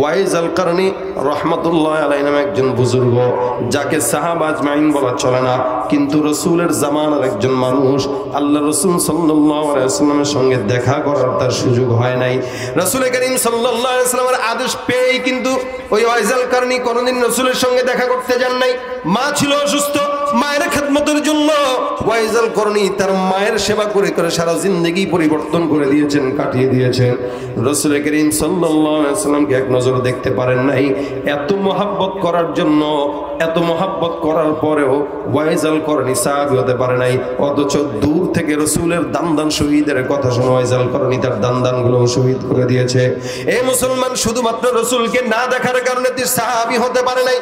Wise আল কারণী রহমতুল্লাহ আলাই নামে একজন বুজুর্গ, যাকে সাহাবাজ মাইন বলা চলে না, কিন্তু রসুলের জামানার একজন মানুষ, আল্লাহ রসুল সাল্লামের সঙ্গে দেখা করার তার সুযোগ হয় নাই। রসুল করিম সাল্লামের আদেশ পেয়েই কিন্তু ওই ওয়াইজ আল কারণী কোনোদিন রসুলের সঙ্গে দেখা করতে যান নাই। মা ছিল অসুস্থ মায়ের খেদমতের জন্য ওয়াইজাল করণী তার মায়ের সেবা করে করে সারা জিন্দগি পরিবর্তন করে দিয়েছেন, কাটিয়ে দিয়েছেন। রসুল করিম সাল্লামকে এক নজর দেখতে পারেন নাই। এত মহাব্বত করার জন্য, এত মহাব্বত করার পরেও ওয়াইজাল করণী সাহাবি হতে পারে নাই। অথচ দূর থেকে রসুলের দান দান শহীদের কথা শুনে ওয়াইজাল করণী তার দান দানগুলো শহীদ করে দিয়েছে। এই মুসলমান শুধুমাত্র রসুলকে না দেখার কারণে তুই সাহাবি হতে পারে নাই।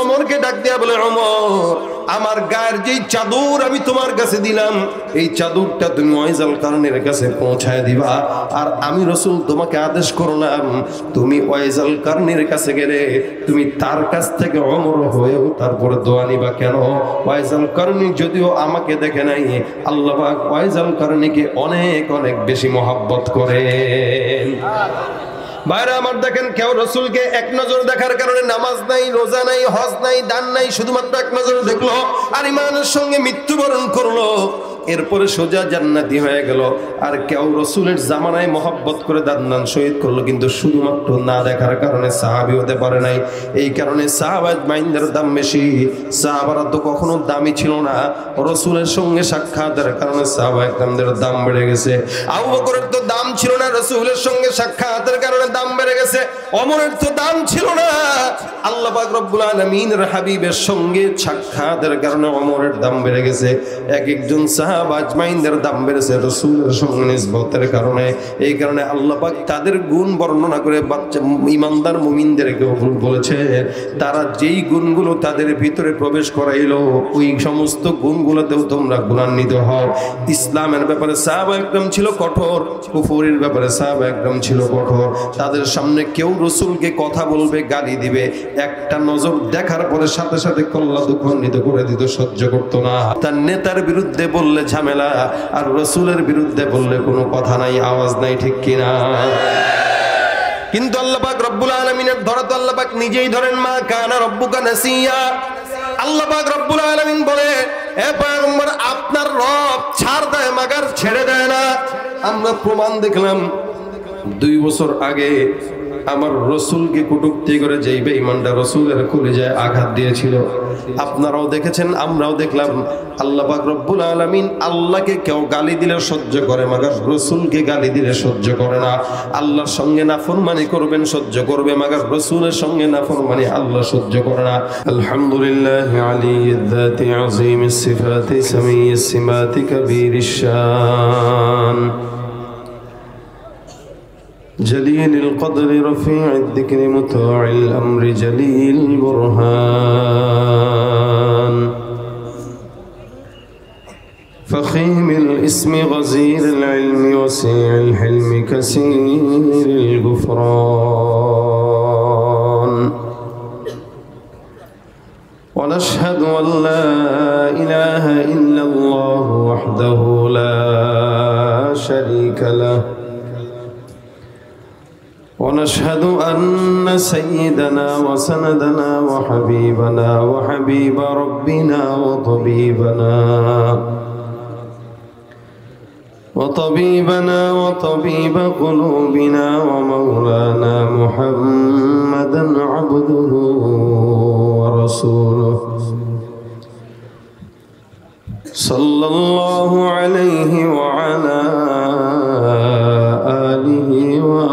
অমরকে ডাক দেয়া বলে অমর আমার গায়ের চাদর আমি তোমার কাছে দিলাম, এই চাদরটা তুমি ওয়াইজাল কারণের কাছে পৌঁছায় দিবা। আর আমি রসুল তোমাকে আদেশ করলাম, তুমি ওয়াইজাল কারণের কাছে গেলে তুমি তার কাছ থেকে অমর হয়েও তারপরে দোয়া নিবা কেন? ওয়াইজাল কারণী যদিও আমাকে দেখে নাই, আল্লাহ ওয়াইজাল কারণীকে অনেক অনেক বেশি মহাব্বত করেন। বাইরে আমার দেখেন কেউ রসুলকে এক নজর দেখার কারণে নামাজ নাই, রোজা নাই, হজ নাই, দান নাই, শুধুমাত্র এক নজর দেখল আর ইমানের সঙ্গে মৃত্যুবরণ করল। এরপরে সোজা জান্নাতি হয়ে গেল। আর কেউ রসুলের জামানায় মহব্বত করে দান্নান শহীদ করল, কিন্তু শুধুমাত্র না দেখার কারণে সাহাবি হতে পারে নাই। এই কারণে সাহাবাজ মাইন্দের দাম বেশি। সাহাবারা তো কখনো দামি ছিল না। রসুলের সঙ্গে সাক্ষাতের কারণে সাহাবা একদমদের দাম বেড়ে গেছে। আবু বকরের তো দাম ছিল না, রসুলের সঙ্গে সাক্ষাতের কারণে দাম বেড়ে গেছে। অমরের তো দাম ছিল না। আল্লাহ রব্বুল আলামিনের হাবিবের সঙ্গে সাক্ষাতের কারণে অমরের দাম বেড়ে গেছে। এক একজন সাহাবা দাম বেড়েছে রসুলের সঙ্গে নিসবতের কারণে। এই কারণে আল্লাহ পাক তাদের গুণ বর্ণনা করে বাচ্চা, ইমানদার মুমিনদেরকে বলেছে। তারা যেই গুণগুলো তাদের ভিতরে প্রবেশ করাইলো, ওই সমস্ত গুণগুলোতেও তোমরা গুণান্বিত হও। ইসলামের ব্যাপারে একদম ছিল কঠোর, কুফুরির ব্যাপারে একদম ছিল কঠোর। তাদের সামনে কেউ রসুলকে কথা বলবে, গালি দিবে। একটা নজর দেখার পরে সাথে সাথে কল্লা দুঃখান্বিত করে দিত, সহ্য করতো না। তার নেতার বিরুদ্ধে বললে ঝামেলা, আর রসুলের বিরুদ্ধে বললে কোনো কথা নাই, আওয়াজ নাই, ঠিক কিনা? কিন্তু আল্লাহ পাক রব্বুল আলমিনের ধরা তো আল্লাহ পাক নিজেই ধরেন, মা কানা রব্বুকা নাসিয়া। আল্লাহ পাক রব্বুল আলামিন বলে আপনার রব ছাড় দেয়, মাগার ছেড়ে দেয় না। আমরা প্রমাণ দেখলাম, দুই বছর আগে আমার রসুলকে কুটুক্তি করে যেই বেঈমানটা রসুলের খুলে যায় আঘাত দিয়েছিল আপনারাও দেখেছেন আমরাও দেখলাম আল্লাহ পাক রব্বুল আলামিন আল্লাহকে কেউ গালি দিলে সহ্য করে মাগার রসুলকে গালি দিলে সহ্য করে না আল্লাহর সঙ্গে নাফরমানি করবেন সহ্য করবে মাগার রসুলের সঙ্গে নাফরমানি আল্লাহ সহ্য করে না আলহামদুলিল্লাহ আলী الذات عظيم الصفات سمي السمات كبير الشان جليل القدر رفيع الذكر مطاع الأمر جليل البرهان. فخيم الاسم غزير العلم وسيع الحلم كثير الغفران. ونشهد أن لا إله إلا الله وحده لا شريك له. ونشهد أن سيدنا وسندنا وحبيبنا وحبيب ربنا وطبيبنا وطبيبنا وطبيب قلوبنا ومولانا محمدا عبده ورسوله. صلى الله عليه وعلى آله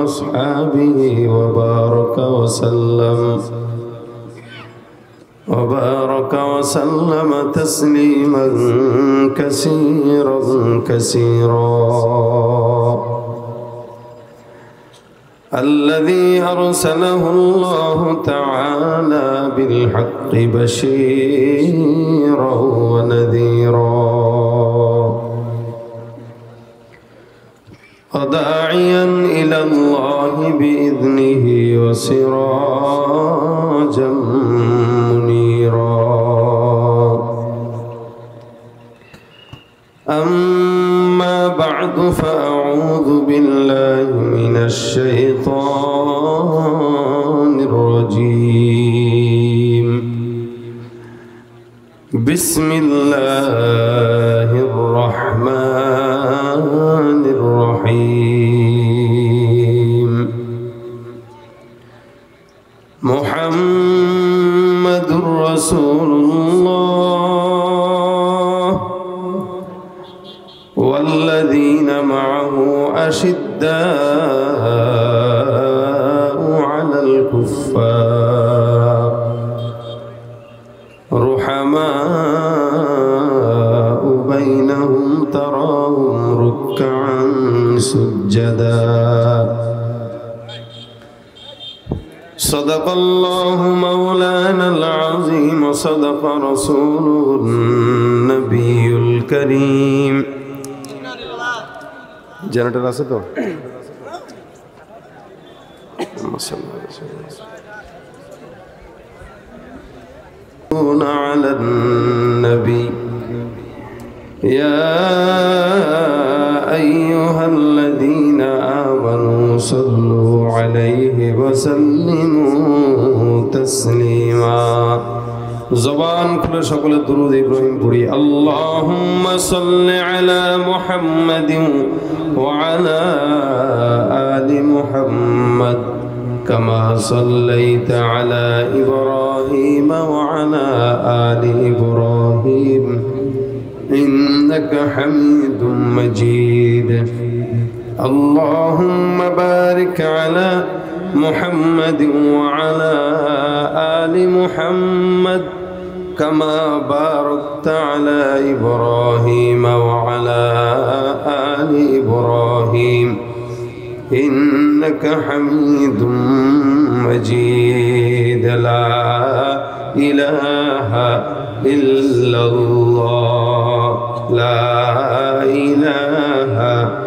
وأصحابه وبارك وسلم. وبارك وسلم تسليما كثيرا كثيرا. الذي أرسله الله تعالى بالحق بشيرا ونذيرا. وداعيا إلى الله بإذنه وسراجا منيرا. أما بعد فأعوذ بالله من الشيطان الرجيم. بسم الله الرحمن الرحمن الرحيم. محمد رسول الله. والذين معه أشداء صدق الله مولانا العظيم وصدق رسوله النبي الكريم জেনারেটর আছে তো على النبي يا أيها الذين آمنوا صلوا عليه وسلموا تسليما. زبان كل شكل درود إبراهيم بري اللهم صل على محمد وعلى آل محمد كما صليت على إبراهيم وعلى آل إبراهيم. إنك حميد مجيد. اللهم بارك على محمد وعلى آل محمد كما باركت على إبراهيم وعلى آل إبراهيم. إنك حميد مجيد. لا إله إلا الله. لا إله إلا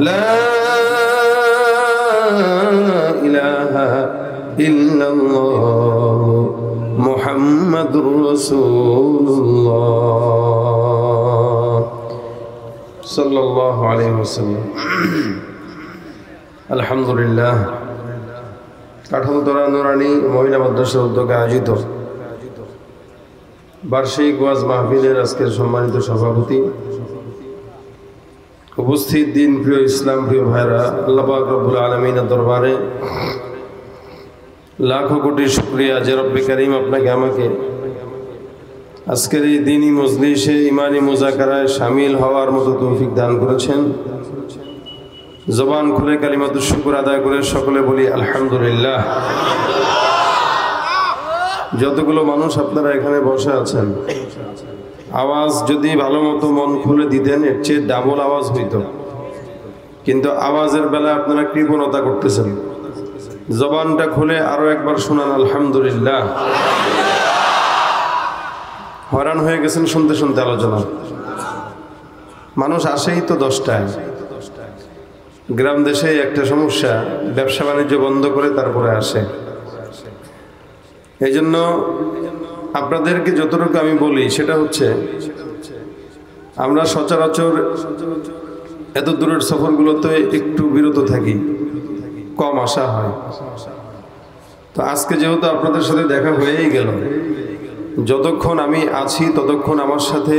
لا إله إلا الله محمد رسول الله صلى الله عليه وسلم আলহামদুলিল্লাহ কাঠালতরা নুরানি মহিলা মাদ্রাসার উদ্যোগে আয়োজিত বার্ষিক ওয়াজ মাহফিলের আজকের সম্মানিত সভাপতি উপস্থিত দিন প্রিয় ইসলাম, প্রিয় ভাইরা আল্লাহ রব্বুল আলমিনের দরবারে লাখো কোটি শুক্রিয়া যে রব্বে করিম আপনাকে, আমাকে আজকের এই দিনই মজলিসে ইমানি মোজাকারায় সামিল হওয়ার মতো তৌফিক দান করেছেন। জবান খুলে কালিমাতুর শুকুর আদায় করে সকলে বলি আলহামদুলিল্লাহ। যতগুলো মানুষ আপনারা এখানে বসে আছেন আওয়াজ যদি ভালো মতো মন খুলে দিতেন, এর চেয়ে ডাবল আওয়াজ হইত। কিন্তু আওয়াজের বেলা আপনারা কৃপণতা করতেছেন। জবানটা খুলে আরও একবার শোনান, আলহামদুলিল্লাহ। হয়রান হয়ে গেছেন শুনতে শুনতে আলোচনা। মানুষ আসেই তো দশটায়। গ্রাম দেশে একটা সমস্যা, ব্যবসা বাণিজ্য বন্ধ করে তারপরে আসে। এই জন্য আপনাদেরকে যতটুকু আমি বলি, সেটা হচ্ছে, আমরা সচরাচর এত দূরের সফরগুলোতে একটু বিরত থাকি, কম আসা হয়। তো আজকে যেহেতু আপনাদের সাথে দেখা হয়েই গেল, যতক্ষণ আমি আছি ততক্ষণ আমার সাথে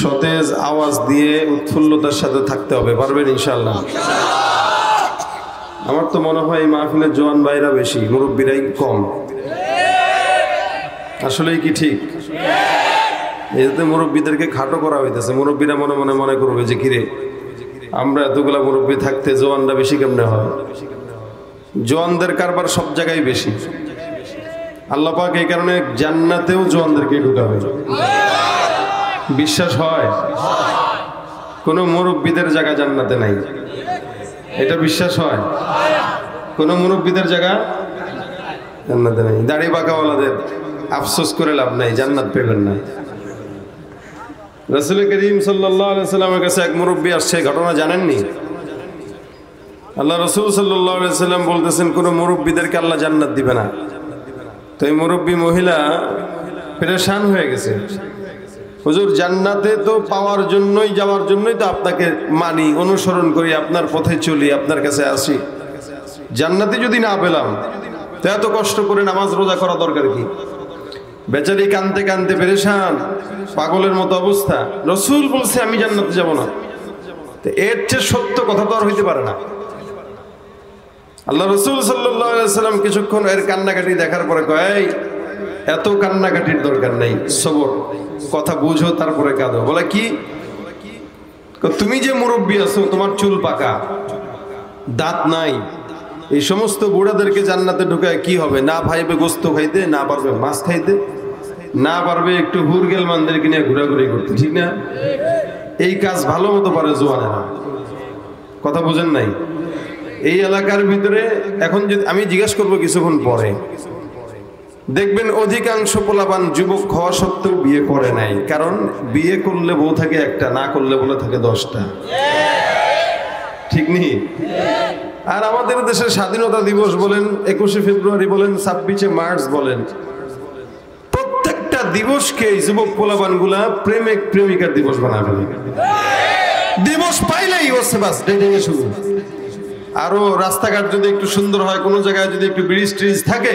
সতেজ আওয়াজ দিয়ে উৎফুল্লতার সাথে থাকতে হবে, পারবেন ইনশাল্লাহ আমার তো মনে হয় এই মাহফিলের জোয়ান ভাইরা বেশি, মুরব্বীরাই কম। আসলেই কি ঠিক? এতে মুরব্বীদেরকে খাটো করা হইতেছে, মুরব্বীরা মনে মনে মনে করবে যে, কিরে, আমরা এতগুলা মুরব্বী থাকতে জোয়ানরা বেশি কেমনে হয়? জোয়ানদের কারবার সব জায়গায় বেশি। আল্লাহ পাক এই কারণে জান্নাতেও জোয়ানদেরকে ঢুকাবে। বিশ্বাস হয়? কোনো মুরব্বীদের জায়গা জান্নাতে নাই। এটা বিশ্বাস হয়? কোনো মুরব্বীদের জায়গা জান্নাতে নাই। দাড়ি বাঁকাওয়ালাদের আফসোস করে লাভ নাই, জান্নাত পেবেন না। রসুল করিম সাল্লামের কাছে এক মুরব্বী আসছে ঘটনা জানেননি? আল্লাহ রসুল সাল্লাম বলতেছেন, কোন মুরব্বীদেরকে আল্লাহ জান্নাত দিবে না। তো এই মুরব্বী মহিলা পেরেশান হয়ে গেছে। হুজুর, জান্নাতে তো পাওয়ার জন্যই, যাওয়ার জন্যই তো আপনাকে মানি, অনুসরণ করি, আপনার পথে চলি, আপনার কাছে আসি। জান্নাতে যদি না পেলাম, তো এত কষ্ট করে নামাজ রোজা করা দরকার কি? বেচারি কানতে কানতে পেরেশান, পাগলের মতো অবস্থা। রসুল বলছে, আমি জান্নাতে যাব না। এর চেয়ে সত্য কথা তো আর হইতে পারে না। আল্লাহ রসুল সাল্লাম কিছুক্ষণ এর কান্নাকাটি দেখার পরে কয় এত কান্নাকাটির দরকার নেই, সবর। কথা বুঝো, তারপরে কাঁদো। বলে কি? তুমি যে মুরব্বী আছো, তোমার চুল পাকা, দাঁত নাই এই সমস্ত বুড়াদেরকে জান্নাতে ঢুকায় কি হবে? না ভাইবে গোস্ত খাইতে, না পারবে মাছ খাইতে, না পারবে একটু হুরগেল মানদেরকে নিয়ে ঘোরাঘুরি করতে, ঠিক না? এই কাজ ভালো মতো পারে জোয়ানেরা। কথা বোঝেন নাই? এই এলাকার ভিতরে এখন যদি আমি জিজ্ঞেস করব কিছুক্ষণ পরে। দেখবেন অধিকাংশ পোলাপান যুবক হওয়া সত্ত্বেও বিয়ে করে নাই। কারণ বিয়ে করলে বউ থাকে একটা, না করলে বলে থাকে দশটা। ঠিক নেই আর আমাদের দেশের স্বাধীনতা দিবস বলেন, একুশে ফেব্রুয়ারি বলেন, ছাব্বিশে মার্চ বলেন। প্রত্যেকটা দিবসকে যুবক পোলাপানগুলা প্রেমিক প্রেমিকার দিবস বানা ফেলে দিবস পাইলেই হচ্ছে বাস ডেটিং এ শুরু। আরও রাস্তাঘাট যদি একটু সুন্দর হয়, কোনো জায়গায় যদি একটু ব্রিজ ট্রিজ থাকে,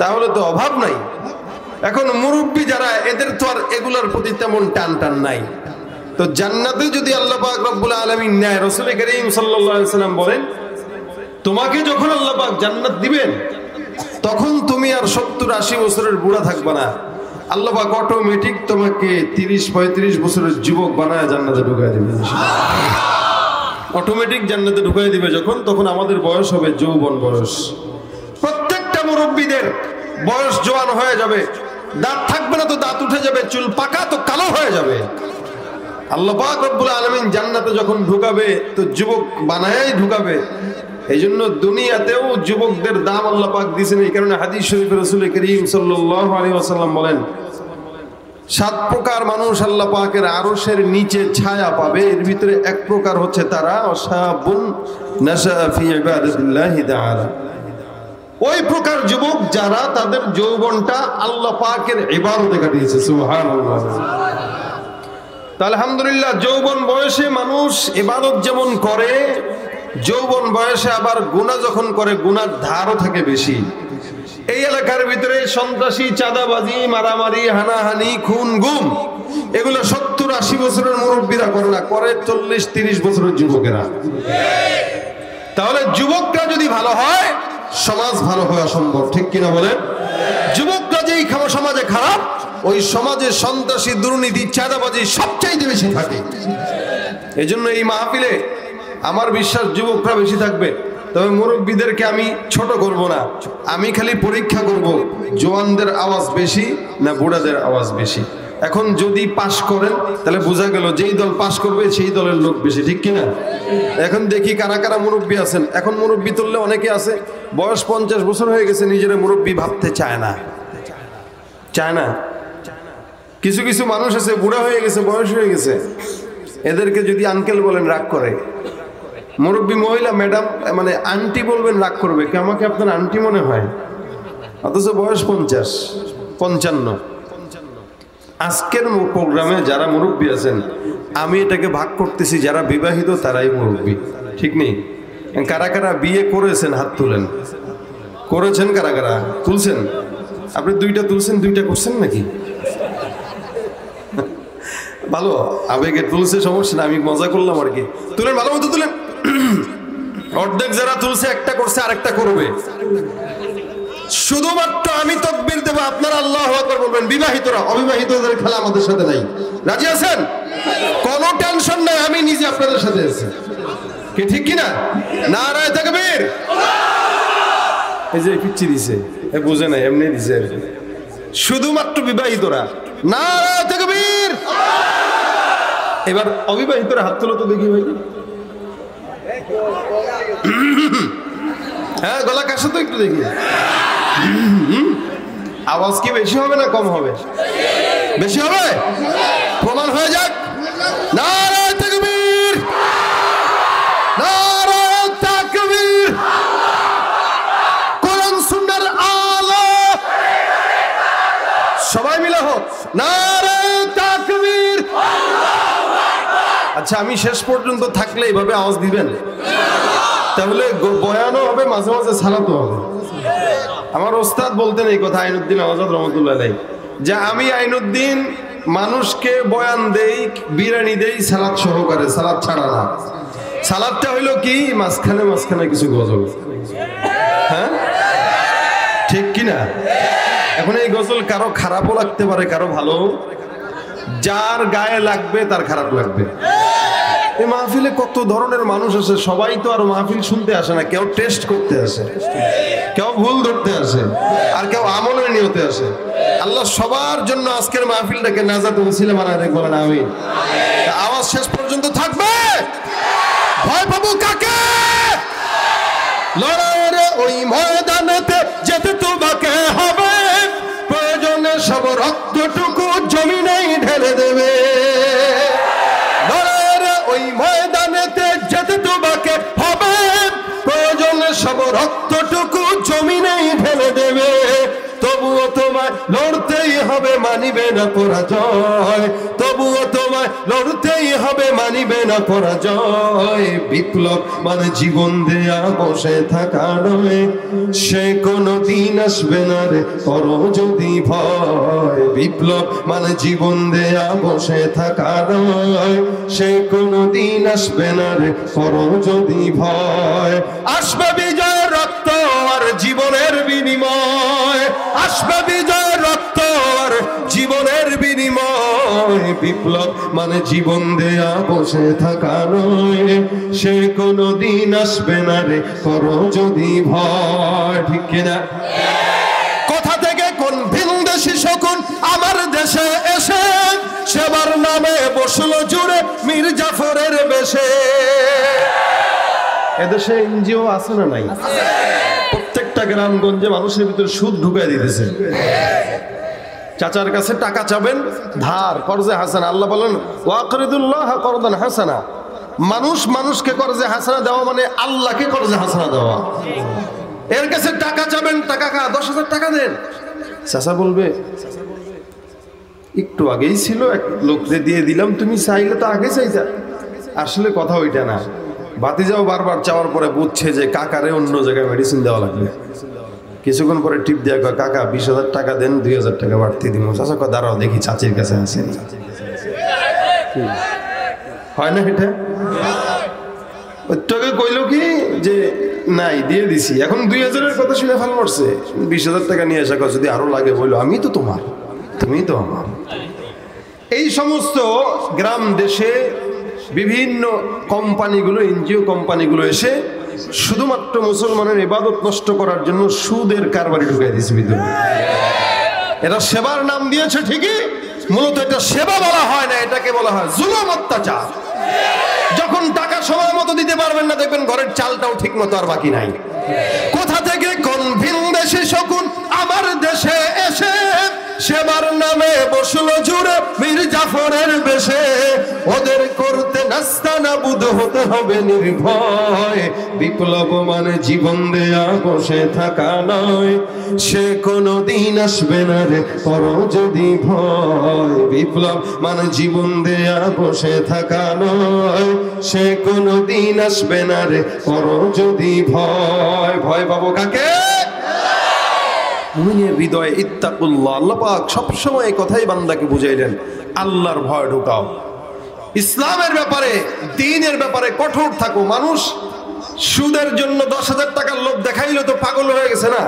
তাহলে তো অভাব নাই। এখন মুরব্বী যারা, এদের তো আর এগুলার প্রতি তেমন টান টান নাই। তো জান্নাতে যদি আল্লাহ পাক রব্বুল আলামিন নেয় রাসূল করিম সাল্লাম বলেন তোমাকে যখন আল্লাহ পাক জান্নাত দিবেন, তখন তুমি আর সত্তর আশি বছরের বুড়া থাকবে না। আল্লাহ পাক অটোমেটিক তোমাকে তিরিশ, পঁয়ত্রিশ বছরের যুবক বানায় জান্নাতে ঢুকায় দেবে। অটোমেটিক জান্নাতে ঢুকাই দিবে যখন, তখন আমাদের বয়স হবে যৌবন বয়স। প্রত্যেকটা মুরব্বীদের বয়স জোয়ান হয়ে যাবে। দাঁত থাকবে না তো দাঁত উঠে যাবে, চুল পাকা তো কালো হয়ে যাবে। আল্লাহ পাক রব্বুল আলমিন জান্নাতে যখন ঢুকাবে, তো যুবক বানায় ঢুকাবে। এই জন্য দুনিয়াতেও যুবকদের দাম আল্লাহ পাক দিয়েছেন। এই কারণে হাদিস শরীফ রসুল করিম সাল্লাহ আলী বলেন, সাত প্রকার মানুষ আল্লাহ পাকের আরসের নিচে ছায়া পাবে। এর ভিতরে এক প্রকার হচ্ছে তারা, অসাবুন ওই প্রকার যুবক যারা তাদের যৌবনটা আল্লাহ পাকের ইবাদতে কাটিয়েছে তা আলহামদুলিল্লাহ, যৌবন বয়সে মানুষ ইবাদত যেমন করে যৌবন বয়সে আবার গুণা যখন করে গুনার ধারও থাকে বেশি। এই এলাকার ভিতরে সন্ত্রাসী, চাঁদাবাজি, মারামারি, হানাহানি, খুন, গুম, এগুলো সত্তর আশি বছরের মুরব্বীরা করে না, করে চল্লিশ, তিরিশ বছরের যুবকেরা। তাহলে যুবকরা যদি ভালো হয়, সমাজ ভালো হওয়া সম্ভব, ঠিক কিনা বলে যুবকরা যেই সমাজে খারাপ, ওই সমাজে সন্ত্রাসী, দুর্নীতি, চাঁদাবাজি সবচাইতে বেশি থাকে। এই এই মাহফিলে আমার বিশ্বাস যুবকরা বেশি থাকবে, তবে মুরব্বীদেরকে আমি ছোট করব না। আমি খালি পরীক্ষা করব, জোয়ানদের আওয়াজ বেশি না বুড়াদের আওয়াজ বেশি। এখন যদি পাশ করেন, তাহলে বোঝা গেল যেই দল পাশ করবে, সেই দলের লোক বেশি, ঠিক কিনা? এখন দেখি কারা কারা মুরব্বী আছেন। এখন মুরব্বী তুললে অনেকে আছে, বয়স পঞ্চাশ বছর হয়ে গেছে, নিজেরা মুরব্বী ভাবতে চায় না। চায় না? কিছু কিছু মানুষ আছে, বুড়া হয়ে গেছে, বয়স হয়ে গেছে। এদেরকে যদি আঙ্কেল বলেন, রাগ করে। মুরব্বী মহিলা ম্যাডাম মানে আন্টি বলবেন, রাগ করবে। কি আমাকে আপনার আন্টি মনে হয়? অথচ বয়স পঞ্চাশ, পঞ্চান্ন। আজকের প্রোগ্রামে যারা মুরব্বী আছেন, আমি এটাকে ভাগ করতেছি, যারা বিবাহিত তারাই মুরব্বী। ঠিক নেই? কারা কারা বিয়ে করেছেন, হাত তুলেন। করেছেন কারা কারা? তুলছেন? আপনি দুইটা তুলছেন, দুইটা করছেন নাকি? ভালো, আবেগে তুলছে সমস্যা না আমি মজা করলাম আর কি। তুলেন, ভালো মতো তুলেন। অর্ধেক যারা তুলছে, একটা করছে, আরেকটা করবে। শুধুমাত্র আমি তকবির দেবো, আপনারা আল্লাহ আকবর বলবেন, বিবাহিতরা, অবিবাহিতদের খেলা আমাদের সাথে নাই। রাজি আছেন? কোন টেনশন নাই, আমি নিজে আপনাদের সাথে আছি। কি ঠিক কিনা? নারায় তাকবীর। এই যে পিচ্ছি দিছে, এ বুঝে নাই, এমনি দিছে। শুধুমাত্র বিবাহিতরা। নারায় তাকবীর। এবার অবিবাহিতরা হাত তোলো তো দেখি ভাই। হ্যাঁ গলা কাশো তো একটু দেখি। আওয়াজ কি বেশি হবে না কম হবে? বেশি হবে? প্রমাণ হয়ে যাক। নারায় আচ্ছা আমি শেষ পর্যন্ত থাকলে এইভাবে আওয়াজ দিবেন? তাহলে বয়ানও হবে, মাঝে মাঝে সালাতো হবে। আমার ওস্তাদ বলতেন এই কথা আইনুদ্দিন আজাদ রহমতুল্লাহ যে আমি আইনুদ্দিন মানুষকে বয়ান দেই, বিরিয়ানি দেই, সালাদ সহকারে, সালাদ ছাড়া না। সালাদটা হইল কি? মাঝখানে মাঝখানে কিছু গজল। হ্যাঁ? ঠিক কি না? এখন এই গজল কারও খারাপও লাগতে পারে, কারও ভালো। যার গায়ে লাগবে, তার খারাপ লাগবে। এই মাহফিলে কত ধরনের মানুষ আছে? সবাই তো আর মাহফিল শুনতে আসে না। কেউ টেস্ট করতে আসে। কেউ ভুল ধরতে আসে। আর কেউ আমলের নিয়তে আসে। আল্লাহ সবার জন্য আজকের মাহফিলটাকে নাজাত মুসিলে বানায় দেখ বলেন আমি আওয়াজ শেষ পর্যন্ত থাকবে? ভয় পাবো কাকে? লড়াইয়ের ওই ময়দানেতে যেতে রক্তটুকু জমিনেই ঢেলে দেবে। তবুও তোমায় লড়তেই হবে, মানিবে না পরাজয়। তবুও তোমায় লড়তেই হবে, মানিবে না পরাজয়। বিপ্লব মানে জীবন দেয়া, বসে থাকা নয়। সে কোনো দিন আসবে না রে, করো যদি ভয়। বিপ্লব মানে জীবন দেয়া, বসে থাকা নয়। সে কোনো দিন আসবে না রে, করো যদি ভয়। আসবে বিনিময়। আসবে বিজয় রক্ত জীবনের বিনিময়। বিপ্লব মানে জীবন দেয়া, বসে থাকা নয়। সে কোনো দিন আসবে না রে, করো যদি ভয়। ঠিক কিনা? কোথা থেকে কোন ভিনদেশি শকুন আমার দেশে এসে, সেবার নামে বসল জুড়ে মীর জাফরের বেশে। এদেশে এনজিও আছে না নাই? প্রত্যেকটা গ্রামগঞ্জে মানুষের ভিতরে সুদ ঢুকাই দিতেছে। চাচার কাছে টাকা চাবেন, ধার, কর্জে হাসানা। আল্লাহ বলেন, ওয়াকরিদুল্লাহ করদান হাসানা। মানুষ মানুষকে কর্জে হাসানা দেওয়া মানে আল্লাহকে কর্জে হাসানা দেওয়া। এর কাছে টাকা চাবেন, টাকা কা দশ হাজার টাকা দেন। চাচা বলবে, একটু আগেই ছিল, এক লোকরে দিয়ে দিলাম, তুমি চাইলে তো আগে চাইতা। আসলে কথা ওইটা না। বাতি যাও বারবার, চাওয়ার পরে বুঝছে যে কাকারে অন্য জায়গায় মেডিসিন দেওয়া লাগবে। কিছুক্ষণ পরে টিপ দেওয়া কয় কাকা বিশ হাজার টাকা দেন দুই হাজার টাকা বাড়তি দিব চাচা কয় দাঁড়াও দেখি চাচির কাছে আছে হয় না এটা? তোকে কইলো কি যে নাই দিয়ে দিছি। এখন দুই হাজারের কথা শুনে ফেল মরছে। বিশ হাজার টাকা নিয়ে আসা কয়, যদি আরও লাগে বলল আমি তো তোমার তুমি তো আমার। এই সমস্ত গ্রাম দেশে বিভিন্ন কোম্পানিগুলো এনজিও কোম্পানিগুলো এসে শুধুমাত্র মুসলমানের ইবাদত নষ্ট করার জন্য সুদের কারবারি ঢুকাই দিয়েছে ভিতরে এটা সেবার নাম দিয়েছে ঠিকই, মূলত এটা সেবা বলা হয় না, এটাকে বলা হয় জুলুম অত্যাচার। যখন টাকা সময় মতো দিতে পারবেন না, দেখবেন ঘরের চালটাও ঠিক মতো আর বাকি নাই। কোথা থেকে? কোন ভিন দেশে শকুন আমার দেশে এসে সেবার নামে বসল জুড়ে মীর জাফরের বেশে। ওদের করতে নাস্তা না বুধ হতে হবে নির্ভয়। বিপ্লব মানে জীবন দেয়া, বসে থাকা নয়। সে কোনো দিন আসবে না রে, করো যদি ভয়। বিপ্লব মানে জীবন দেয়া, বসে থাকা নয়। সে কোনো দিন আসবে না রে, করো যদি ভয়। ভয় পাবো কাকে? মুমিনের হৃদয়ে ইত্তাকুল্লাহ, আল্লাহ পাক সবসময় এই কথাই বান্দাকে বুঝাইলেন, আল্লাহর ভয় ঢুকাও। ইসলামের ব্যাপারে, দিনের ব্যাপারে কঠোর থাকো। মানুষ সুদের জন্য দশ হাজার টাকার লোভ দেখাইলো তো পাগল হয়ে গেছে না?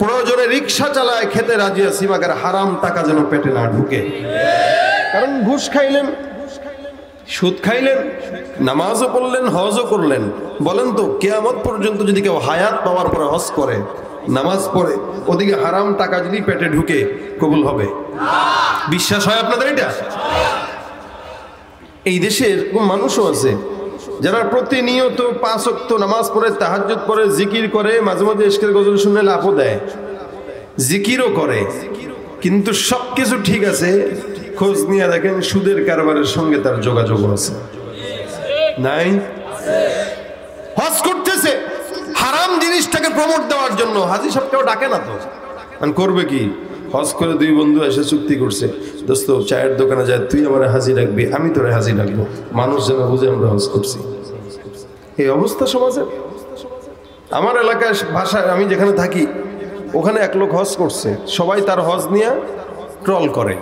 প্রয়োজনে রিক্সা চালায় খেতে রাজি আছি, মাগার হারাম টাকা যেন পেটে না ঢুকে। কারণ ঘুষ খাইলেন, সুদ খাইলেন, নামাজও পড়লেন, হজও করলেন। বলেন তো, কেয়ামত পর্যন্ত যদি কেউ হায়াত পাওয়ার পরে হজ করে নামাজ পড়ে, ওদিকে হারাম টাকা যদি পেটে ঢুকে, কবুল হবে। বিশ্বাস হয় আপনাদের এটা? এই দেশের মানুষও আছে, যারা প্রতিনিয়ত পাঁচ অক্ত নামাজ পড়ে, তাহাজ্জুদ পড়ে, জিকির করে, মাঝে মাঝে ইশকের গজল শুনে লাভও দেয়। জিকিরও করে, কিন্তু সবকিছু ঠিক আছে, খোঁজ নিয়ে দেখেন সুদের কারবারের সঙ্গে তার যোগাযোগ আছে। নাই? হজ জিনিসটাকে প্রমোট দেওয়ার জন্য। হাজি সাহেবকেও ডাকে না তো? মানে করবে কি? হজ করে দুই বন্ধু এসে চুক্তি করছে। দোস্ত, চায়ের দোকানে যায়, তুই আমার হাজি রাখবি আমি তোরে হাজি রাখব মানুষ যেন বুঝে আমরা হজ করছি। এই অবস্থা সমাজে আমার এলাকায় ভাষায় আমি যেখানে থাকি, ওখানে এক লোক হজ করছে। সবাই তার হজ নিয়ে ট্রল করে।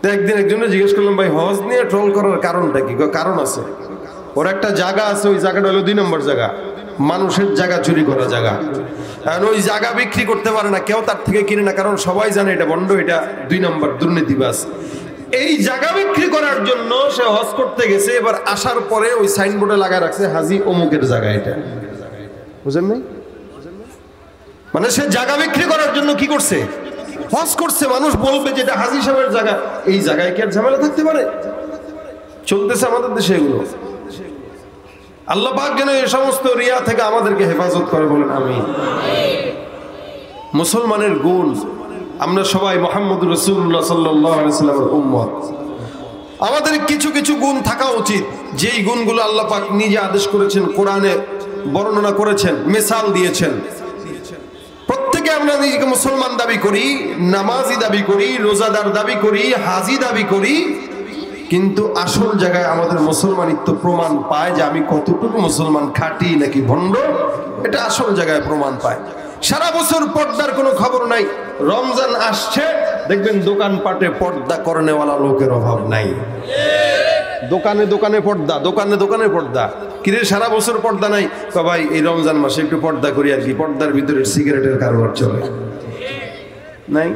তো একদিন একজনে জিজ্ঞেস করলাম, ভাই, হজ নিয়ে ট্রল করার কারণটা কি? কারণ আছে। ওর একটা জায়গা আছে, ওই জায়গাটা হলো দুই নম্বর জায়গা। মানুষের জায়গা চুরি করা জায়গা। কারণ ওই জায়গা বিক্রি করতে পারে না, কেউ তার থেকে কিনে না, কারণ সবাই জানে এটা বন্ড, এটা দুই নম্বর দুর্নীতিবাস এই জায়গা বিক্রি করার জন্য সে হজ করতে গেছে, এবার আসার পরে ওই সাইনবোর্ডে লাগায় রাখছে হাজি অমুকের জায়গা এটা। বুঝেন নাই? মানে সে জায়গা বিক্রি করার জন্য কি করছে? হজ করছে, মানুষ বলবে যেটা হাজি সাহেবের জায়গা। এই জায়গায় কি আর ঝামেলা থাকতে পারে? চলতেছে আমাদের দেশে এগুলো। আল্লাহ পাক যেন এই সমস্ত রিয়া থেকে আমাদেরকে হেফাজত করে বলেন আমি মুসলমানের গুণ, আমরা সবাই মোহাম্মদ রসুল্লাহ সাল্লামের উম্মত। আমাদের কিছু কিছু গুণ থাকা উচিত, যেই গুণগুলো আল্লাহ পাক নিজে আদেশ করেছেন, কোরআনে বর্ণনা করেছেন, মিসাল দিয়েছেন। প্রত্যেকে আমরা নিজেকে মুসলমান দাবি করি, নামাজি দাবি করি, রোজাদার দাবি করি, হাজি দাবি করি কিন্তু আসল জায়গায় আমাদের মুসলমানিত্ব প্রমাণ পায় যে আমি কতটুকু মুসলমান খাটি নাকি ভণ্ড, এটা আসল জায়গায় প্রমাণ পায়। সারা বছর পর্দার কোনো খবর নাই। রমজান আসছে, দেখবেন দোকানপাটে পর্দা করনেওয়ালা লোকের অভাব নাই। দোকানে দোকানে পর্দা, দোকানে দোকানে পর্দা। কিরে, সারা বছর পর্দা নাই? ভাই, এই রমজান মাসে একটু পর্দা করি আর কি, পর্দার ভিতরে সিগারেটের কারবার চলে। নাই,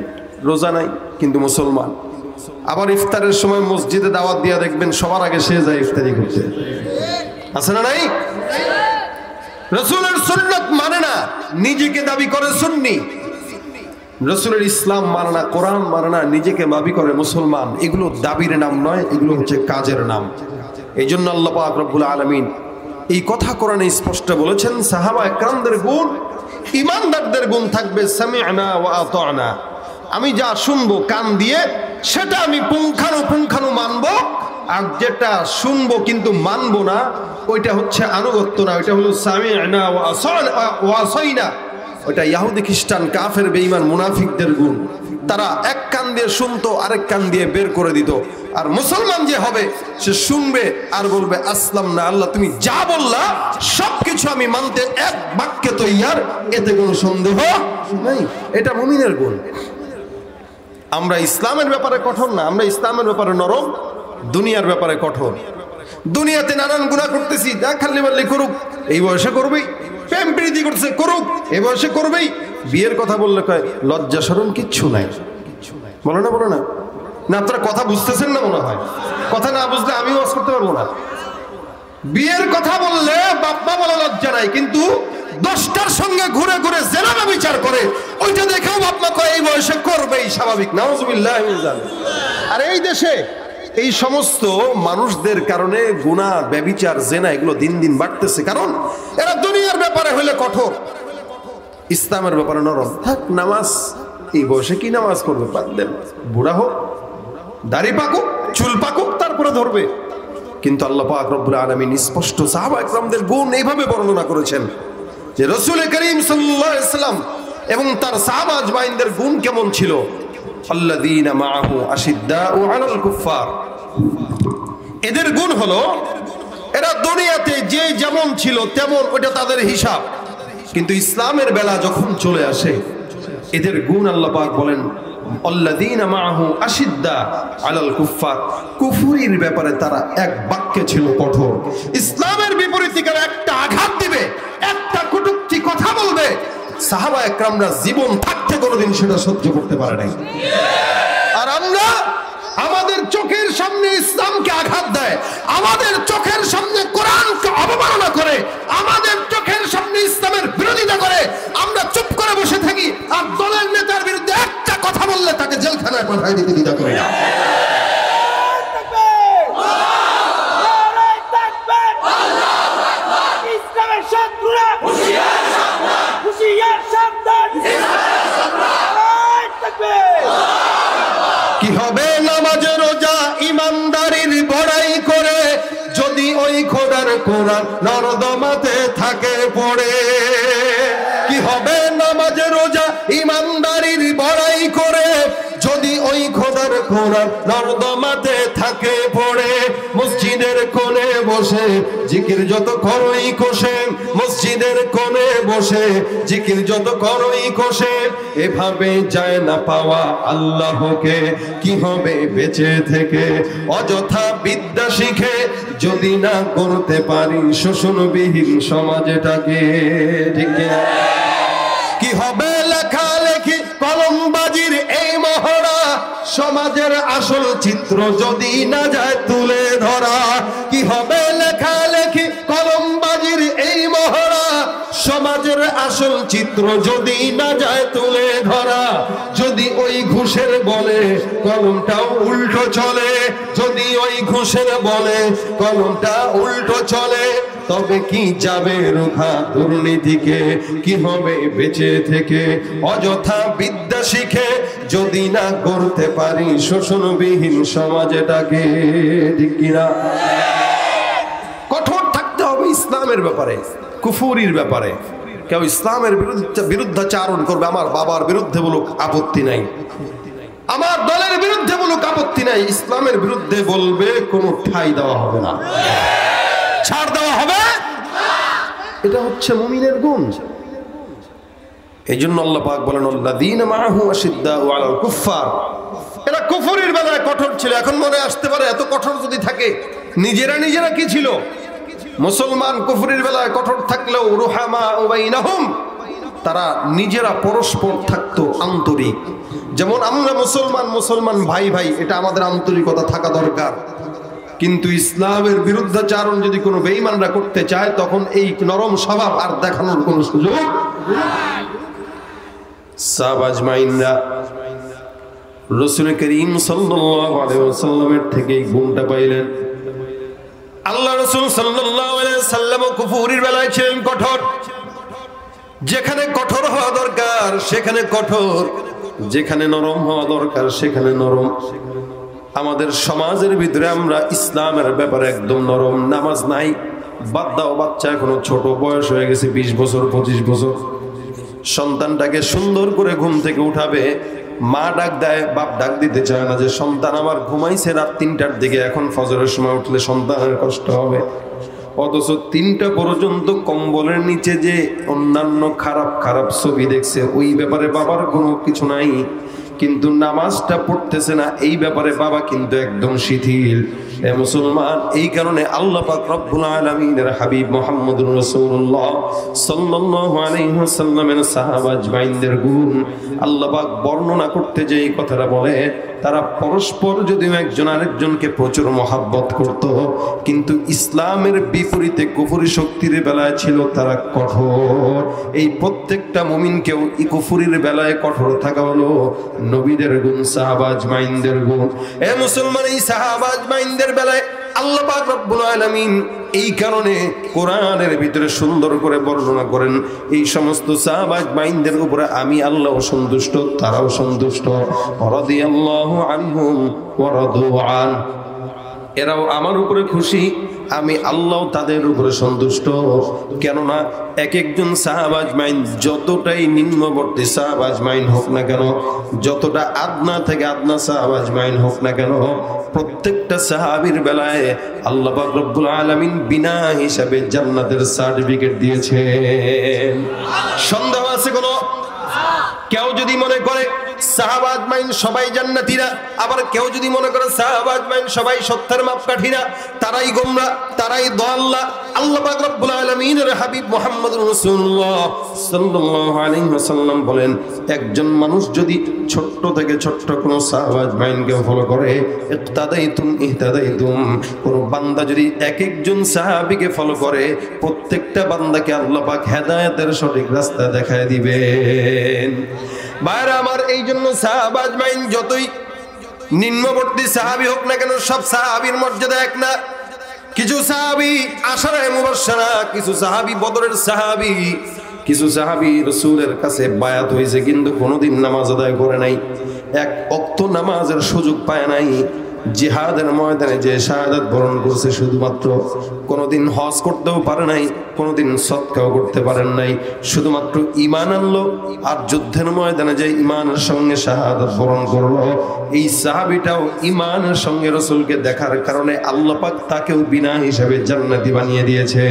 রোজা নাই, কিন্তু মুসলমান। আবার ইফতারের সময় মসজিদে দাওয়াত দিয়া দেখবেন সবার আগে সে যায় ইফতারি করতে। আছে না নাই? রসুলের সুন্নত মানে না, নিজেকে দাবি করে সুন্নি। রসুলের ইসলাম মানে না, কোরআন মানে না, নিজেকে দাবি করে মুসলমান। এগুলো দাবির নাম নয়, এগুলো হচ্ছে কাজের নাম। এই জন্য আল্লাহ পাক রব্বুল আলমিন এই কথা কোরআনে স্পষ্ট বলেছেন সাহাবা একরামদের গুণ ইমানদারদের গুণ থাকবে, সামিআনা ওয়া আতানা আমি যা শুনব কান দিয়ে, সেটা আমি পুঙ্খানু পুঙ্খানু মানবো। আর যেটা শুনব কিন্তু মানবো না, ওইটা হচ্ছে আনুগত্য না, ওইটা হলো আসানা ওইটা ইয়াহুদি খ্রিস্টান, কাফের, বেঈমান, মুনাফিকদের গুণ। তারা এক কান দিয়ে শুনতো, আরেক কান দিয়ে বের করে দিত। আর মুসলমান যে হবে, সে শুনবে আর বলবে, আসলাম না আল্লাহ, তুমি যা বললা, সবকিছু আমি মানতে এক বাক্যে তৈয়ার, এতে কোনো সন্দেহ নেই। এটা মুমিনের গুণ। আমরা ইসলামের ব্যাপারে কঠোর না, আমরা ইসলামের ব্যাপারে নরম, দুনিয়ার ব্যাপারে কঠোর। দুনিয়াতে নানান গুণা করতেছি যা খাল্লি মাল্লি করুক, এই বয়সে করবেই, প্রেম প্রীতি করছে, করুক, এই বয়সে করবেই। বিয়ের কথা বললে কয়, লজ্জা সরম কিচ্ছু নাই। বলো না বলো না। না, আপনারা কথা বুঝতেছেন না মনে হয়? কথা না বুঝলে আমিও ওয়াজ করতে পারব না। বিয়ের কথা বললে বাপ্পা বলা লজ্জা নাই, কিন্তু দশটার সঙ্গে ঘুরে ঘুরে জেনাবা বিচার করে, ওইটা দেখেও বাপ্পা কয়, এই বয়সে করবেই, স্বাভাবিক। নাউজুবিল্লাহ আর এই দেশে এই সমস্ত মানুষদের কারণে গুণা, ব্যবিচার, জেনা এগুলো দিন দিন বাড়তেছে। কারণ এরা দুনিয়ার ব্যাপারে হইলে কঠোর, ইসলামের ব্যাপারে নরম। থাক, নামাজ, এই বয়সে কি নামাজ করবে দেন। বুড়া হোক, দাড়ি পাকুক, চুল পাকুক, তারপরে ধরবে। কিন্তু আল্লাহ পাক রব্বুল আলামিন স্পষ্ট সাহাবা একরামদের গুণ এইভাবে বর্ণনা করেছেন। যে রসুল করিম সাল্লাম এবং তার সাহাবা আজমাইনদের গুণ কেমন ছিল? এদের গুণ হলো, এরা দুনিয়াতে যে যেমন ছিল তেমন ওটা তাদের হিসাব। কিন্তু ইসলামের বেলা যখন চলে আসে, এদের গুণ আল্লাহ পাক বলেন কুফুরির ব্যাপারে তারা এক বাক্যে ছিল কঠোর। ইসলামের বিপরীতে কারা বলবে, সাহাবা একরামরা জীবন থাকতে কোনোদিন সেটা সহ্য করতে পারে নাই। আর আমরা আমাদের চোখের সামনে ইসলামকে আঘাত দেয়, আমাদের চোখের সামনে কোরআনকে অবমাননা করে, আমাদের চোখের সামনে ইসলামের বিরোধিতা করে, আমরা চুপ করে বসে থাকি আর দলের নেতার বিরুদ্ধে একটা কথা বললে তাকে জেলখানায় পাঠাই দিতে দ্বিধা করি না। বসে, জিকির যত করই কোষে মসজিদের কোণে বসে, জিকির যত করই কোষে এভাবে যায় না পাওয়া আল্লাহকে, কি হবে বেঁচে থেকে? অযথা বিদ্যা শিখে যদি না করতে পারি শোষণবিহীন সমাজটাকে, ঠিক কি হবে লেখালেখি কলমবাজির এই মহড়া? সমাজের আসল চিত্র যদি না যায় তুলে ধরা, কি হবে লেখালেখি কলমবাজির এই মহড়া সমাজের আসল চিত্র যদি না যায় তুলে ধরা, যদি ওই ঘুষের বলে কলমটাও উল্টো চলে, যদি ওই ঘুষের বলে কলমটা উল্টো চলে, তবে কি যাবে রোখা দুর্নীতিকে? কি হবে বেঁচে থেকে? অযথা বিদ্যা শিখে যদি না করতে পারি শোষণবিহীন সমাজটাকে কিনা কঠোর থাকতে হবে ইসলামের ব্যাপারে, কুফুরির ব্যাপারে। কেউ ইসলামের বিরুদ্ধে বিরুদ্ধাচারণ করবে, আমার বাবার বিরুদ্ধে বলুক আপত্তি নাই। আমার দলের বিরুদ্ধে বলুক আপত্তি নাই, ইসলামের বিরুদ্ধে বলবে, কোনো ঠাই দেওয়া হবে না। ছাড় দেওয়া হবে? এটা হচ্ছে মুমিনের গুণ। এই জন্য আল্লাহ পাক বলেন এরা কুফরের বেলায় কঠোর ছিল, এখন মনে আসতে পারে এত কঠোর যদি থাকে, নিজেরা নিজেরা কি ছিল? মুসলমান কুফরের বেলায় কঠোর থাকলেও রুহামা উবাইনাহুম, তারা নিজেরা পরস্পর থাকতো আন্তরিক। যেমন আমরা মুসলমান মুসলমান ভাই ভাই, এটা আমাদের আন্তরিকতা থাকা দরকার। কিন্তু ইসলামের বিরুদ্ধাচারণ যদি কোনো বেঈমানরা করতে চায়, তখন এই নরম স্বভাব আর দেখানোর কোনো সুযোগ সাবাজ মাইনরা রসুল করিম ওয়াসাল্লামের থেকে গুণটা পাইলেন। আল্লাহ রসুল সাল্লাম কুফুরির বেলায় ছিলেন কঠোর। যেখানে কঠোর হওয়া দরকার, সেখানে কঠোর। যেখানে নরম হওয়া দরকার, সেখানে নরম। আমাদের সমাজের ভিতরে আমরা ইসলামের ব্যাপারে একদম নরম। নামাজ নাই, বাদ দাও, বাচ্চা এখনও ছোট, বয়স হয়ে গেছে বিশ বছর, পঁচিশ বছর। সন্তানটাকে সুন্দর করে ঘুম থেকে উঠাবে মা ডাক দেয়, বাপ ডাক দিতে চায় না যে, সন্তান আমার ঘুমাইছে রাত তিনটার দিকে, এখন ফজরের সময় উঠলে সন্তানের কষ্ট হবে। অথচ তিনটা পর্যন্ত কম্বলের নিচে যে অন্যান্য খারাপ খারাপ ছবি দেখছে, ওই ব্যাপারে বাবার কোনো কিছু নাই। কিন্তু নামাজটা পড়তেছে না, এই ব্যাপারে বাবা কিন্তু একদম শিথিল। মুসলমান, এই কারণে আল্লাহ পাক রব্বুল আলামিনের হাবিব মুহাম্মদুর রাসূলুল্লাহ সাল্লাল্লাহু আলাইহি ওয়াসাল্লামের সাহাবা আজমাইনদের গুণ আল্লাহ পাক বর্ণনা করতে যে এই কথাটা বলে, তারা পরস্পর যদিও একজন আরেকজনকে প্রচুর মহাব্বত করত, কিন্তু ইসলামের বিপরীতে কুফুরি শক্তির বেলায় ছিল তারা কঠোর। এই প্রত্যেকটা মুমিনকেও ই কুফুরির বেলায় কঠোর থাকা হলো নবীদের গুণ সাহাবাজ মাইনদের গুণ। এ মুসলমান, এই সাহাবাজ মাইনদের বেলায় আল্লাহ পাক রব্বুল আলামিন এই কারণে কোরআনের ভিতরে সুন্দর করে বর্ণনা করেন, এই সমস্ত সাহাবাজ মাইনদের উপরে আমি আল্লাহ সন্তুষ্ট, তারাও সন্তুষ্ট। রাদিয়াল্লাহু আনহুম আন। এরাও আমার উপরে খুশি। আমি আল্লাহ তাদের উপরে সন্তুষ্ট। কেননা এক একজন সাহাবাজ মাইন যতটাই নিম্নবর্তী সাহাবাজ মাইন হোক না কেন, যতটা আদনা থেকে আদনা সাহাবাজ মাইন হোক না কেন, প্রত্যেকটা সাহাবির বেলায় আল্লাহ রব্বুল আলামিন বিনা হিসাবে জান্নাতের সার্টিফিকেট দিয়েছেন। সন্দেহ আছে কোনো? কেউ যদি মনে করে মাইন সবাই আবার কেউ যদি মনে মাইন সবাই মাপকাঠিরা, তারাই তারাই আল্লাহ হাবিব আলাইহি বলেন, একজন মানুষ যদি ছোট্ট থেকে ছোট্ট কোনো সাহাবাজ মাইনকে ফলো করে কোন বান্দা যদি এক একজন সাহাবীকে ফলো করে, প্রত্যেকটা বান্দাকে আল্লাহ পাক হেদায়েতের সঠিক রাস্তা দেখায় দিবেন। বাইরে আমার এই জন্য সাহাবাজ মাইন যতই নিম্নবর্তী সাহাবি হোক না কেন, সব সাহাবির মর্যাদা এক না। কিছু সাহাবি আশারায় মুবাসারা কিছু সাহাবি বদরের সাহাবি, কিছু সাহাবি রসুলের কাছে বায়াত হয়েছে কিন্তু কোনোদিন নামাজ আদায় করে নাই, এক অক্ত নামাজের সুযোগ পায় নাই। জিহাদের ময়দানে যে শাহাদাত বরণ করছে শুধুমাত্র কোনোদিন হজ করতেও পারে নাই, কোনোদিন সৎকাও করতে পারেন নাই। শুধুমাত্র ইমান আনলো আর যুদ্ধের ময়দানে যে ইমানের সঙ্গে শাহাদাত বরণ করল, এই সাহাবিটাও ইমানের সঙ্গে রসুলকে দেখার কারণে আল্লাপাক তাকেও বিনা হিসাবে জান্নাতি বানিয়ে দিয়েছে।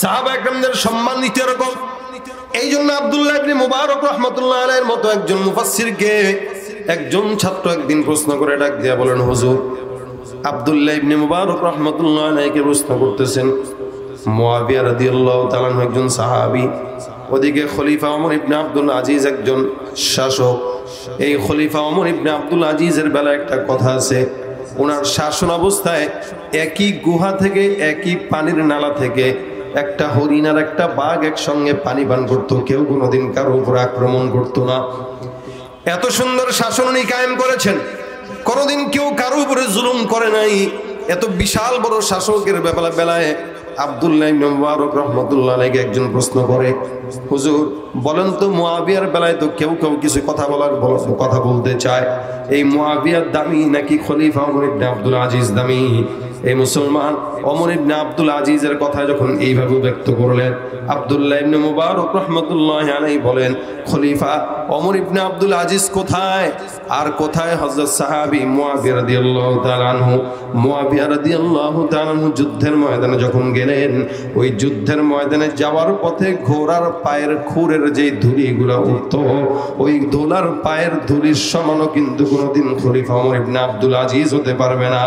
সাহাবা একরামদের সম্মান নিতে এরকম। এই জন্য আবদুল্লাহ মুবারক রহমতুল্লাহ আলাইহির মতো একজন মুফাসসিরকে একজন ছাত্র একদিন প্রশ্ন করে ডাক দিয়া বলেন, হুজুর, আবদুল্লাহ ইবনে মুবারক রহমতুল্লাহ আলাইহিকে প্রশ্ন করতেছেন। মুয়াবিয়া রাদিয়াল্লাহু তাআলা একজন সাহাবী, ওদিকে খলিফা ওমর ইবনে আব্দুল আজিজ একজন শাসক। এই খলিফা ওমর ইবনে আব্দুল আজিজের বেলা একটা কথা আছে, ওনার শাসন অবস্থায় একই গুহা থেকে একই পানির নালা থেকে একটা হরিণ আর একটা বাঘ একসঙ্গে পানি পান করতো, কেউ কোনোদিন কারও উপর আক্রমণ করতো না। এত সুন্দর শাসন উনি কায়েম করেছেন। কোনোদিন কেউ কারও উপরে জুলুম করে নাই। এত বিশাল বড় শাসকের বেলা বেলায় আবদুল্লাহ মুবারক রহমতুল্লাহ আলাইকে একজন প্রশ্ন করে, হুজুর, বলেন তো মুয়াবিয়ার বেলায় তো কেউ কেউ কিছু কথা বলার কথা বলতে চায়। এই মুয়াবিয়ার দামি নাকি খলিফা আব্দুল আজিজ দামি? এই মুসলমান অমর ইবনে আব্দুল আজিজের কথা যখন এইভাবে ব্যক্ত করলেন, আব্দুল্লাহ ইবনে মুবারক রহমতুল্লাহ আলাইহি বলেন, খলিফা অমর ইবনে আব্দুল আজিজ কোথায়? আর কোথায় হযরত সাহাবী মুয়াবিয়া রাদিয়াল্লাহু তাআলা আনহু? মুয়াবিয়া রাদিয়াল্লাহু তাআলা আনহু যুদ্ধের ময়দানে যখন গেলেন, ওই যুদ্ধের ময়দানে যাওয়ার পথে ঘোড়ার পায়ের খুরের যে ধুলিগুলো উঠত, ওই ধুলার পায়ের ধুলির সমানও কিন্তু কোনোদিন খলিফা অমর ইবনে আব্দুল আজিজ হতে পারবে না।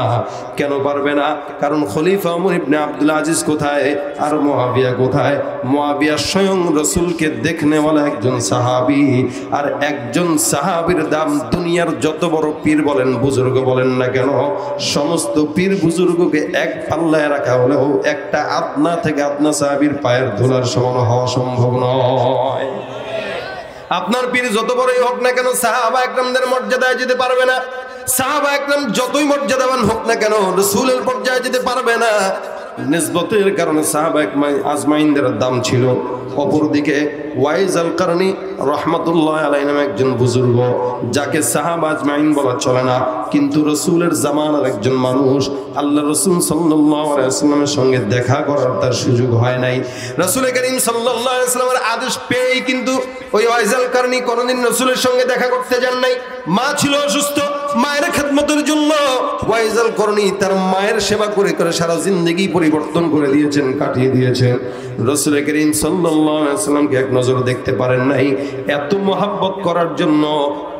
কেন পারবে না? কারণ খলিফা অমর ইবনে আব্দুল আজিজ কোথায় আর মুয়াবিয়া কোথায়? মুয়াবিয়া স্বয়ং রসুলকে দেখনেওয়ালা একজন সাহাবী, আর একজন সাহাবীর দাম দুনিয়ার যত বড় পীর বলেন বুজুর্গ বলেন না কেন, সমস্ত পীর বুজুর্গকে এক পাল্লায় রাখা হলেও একটা আপনা থেকে আপনা সাহাবীর পায়ের ধুলার সমান হওয়া সম্ভব নয়। আপনার পীর যত বড়ই হোক না কেন সাহাবা একরামদের মর্যাদায় যেতে পারবে না। সাহাবা একরাম যতই মর্যাদাবান হোক না কেন, রসুলের পর্যায়ে যেতে পারবে না। নিসবতের কারণে সাহাবা আজমাইনদের দাম ছিল। অপরদিকে ওয়াইজ আল কারণী রহমতুল্লাহ আলাই নামে একজন বুজুর্গ, যাকে সাহাব আজমাইন বলা চলে না। কিন্তু রসুলের জামানার একজন মানুষ আল্লাহ রসুল সাল্লামের সঙ্গে দেখা করার তার সুযোগ হয় নাই। রসুল করিম সাল্লামের আদেশ পেয়েই কিন্তু ওই ওয়াইজ আল কারণী কোনোদিন রসুলের সঙ্গে দেখা করতে যান নাই। মা ছিল অসুস্থ মায়ের খেদমতের জন্য ওয়াইজাল করণী তার মায়ের সেবা করে করে সারা জিন্দগি পরিবর্তন করে দিয়েছেন, কাটিয়ে দিয়েছেন। রসুল করিম সাল্লামকে এক নজর দেখতে পারেন নাই। এত মহাব্বত করার জন্য,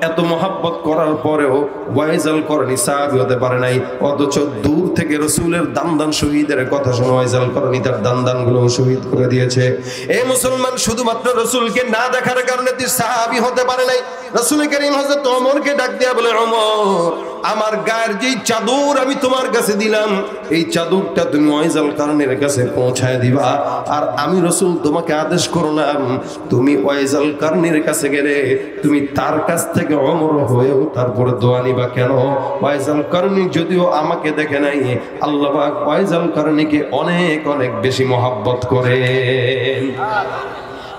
এত মহাব্বত করার পরেও ওয়াইজাল করণী সাহাবি হতে পারে নাই। অথচ দূর থেকে রসুলের দান দান শহীদের কথা শুনে ওয়াইজাল করণী তার দান দানগুলো শহীদ করে দিয়েছে। এই মুসলমান শুধুমাত্র রসুলকে না দেখার কারণে তুই সাহাবি হতে পারে নাই। রসুল করিম হজরত অমরকে ডাক দিয়া বলে অমর আমার গায়ের যেই চাদর আমি তোমার কাছে দিলাম, এই চাদরটা তুমি ওয়াইজাল কারণের কাছে পৌঁছায় দিবা। আর আমি রসুল তোমাকে আদেশ করলাম, তুমি ওয়াইজাল কারণের কাছে গেলে তুমি তার কাছ থেকে অমর হয়েও তারপরে দোয়া নিবা কেন? ওয়াইজাল কারণী যদিও আমাকে দেখে নাই, আল্লাহ ওয়াইজাল কারণীকে অনেক অনেক বেশি মহাব্বত করে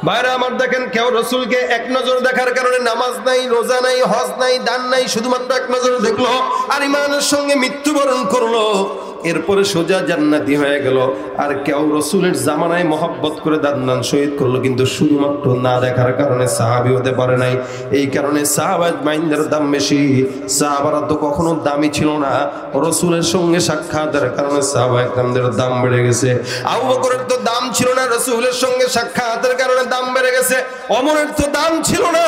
বাইরে আমার দেখেন, কেউ রসুলকে এক নজর দেখার কারণে নামাজ নাই, রোজা নাই, হজ নাই, দান নাই, শুধুমাত্র এক নজর দেখল আর ইমানের সঙ্গে মৃত্যুবরণ করল। এরপরে সোজা জান্নাতি হয়ে গেল। আর কেউ রসুলের জামানায় মহব্বত করে দান্নান শহীদ করল, কিন্তু শুধুমাত্র না দেখার কারণে সাহাবি হতে পারে নাই। এই কারণে সাহাবাজ মাইন্দের দাম বেশি। সাহাবারা তো কখনো দামি ছিল না। রসুলের সঙ্গে সাক্ষাতের কারণে সাহাবা দাম বেড়ে গেছে। আবু তো দাম ছিল না, রসুলের সঙ্গে সাক্ষাতের কারণে দাম বেড়ে গেছে। অমরের তো দাম ছিল না।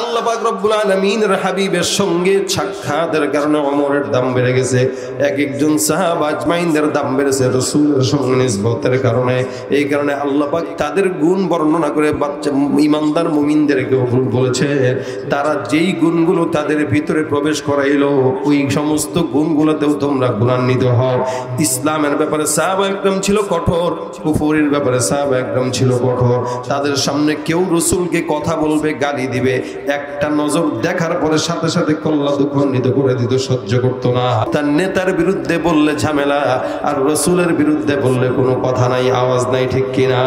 আল্লাহ রব্বুল হাবিবের সঙ্গে সাক্ষাতের কারণে অমরের দাম বেড়ে গেছে। এক একজন সাহা আজমাইনদের দাম বেড়েছে রসুলের সঙ্গে নিসবতের কারণে। এই কারণে তাদের গুণ বর্ণনা করে বাচ্চা, ইমানদার বলেছে। তারা যেই গুণগুলো তাদের ভিতরে প্রবেশ করাইলো, ওই সমস্ত গুণগুলোতেও তোমরা গুণান্বিত হও। ইসলামের ব্যাপারে সাহাবা একদম ছিল কঠোর ব্যাপারে সাহাব একদম ছিল কঠোর। তাদের সামনে কেউ রসুলকে কথা বলবে, গালি দিবে। একটা নজর দেখার পরে সাথে সাথে কল্লা করে দিত, সহ্য করতো না। তার নেতার বিরুদ্ধে বললে ঝামেলা, আর রসুলের বিরুদ্ধে বললে কোনো কথা নাই, আওয়াজ নাই, ঠিক কিনা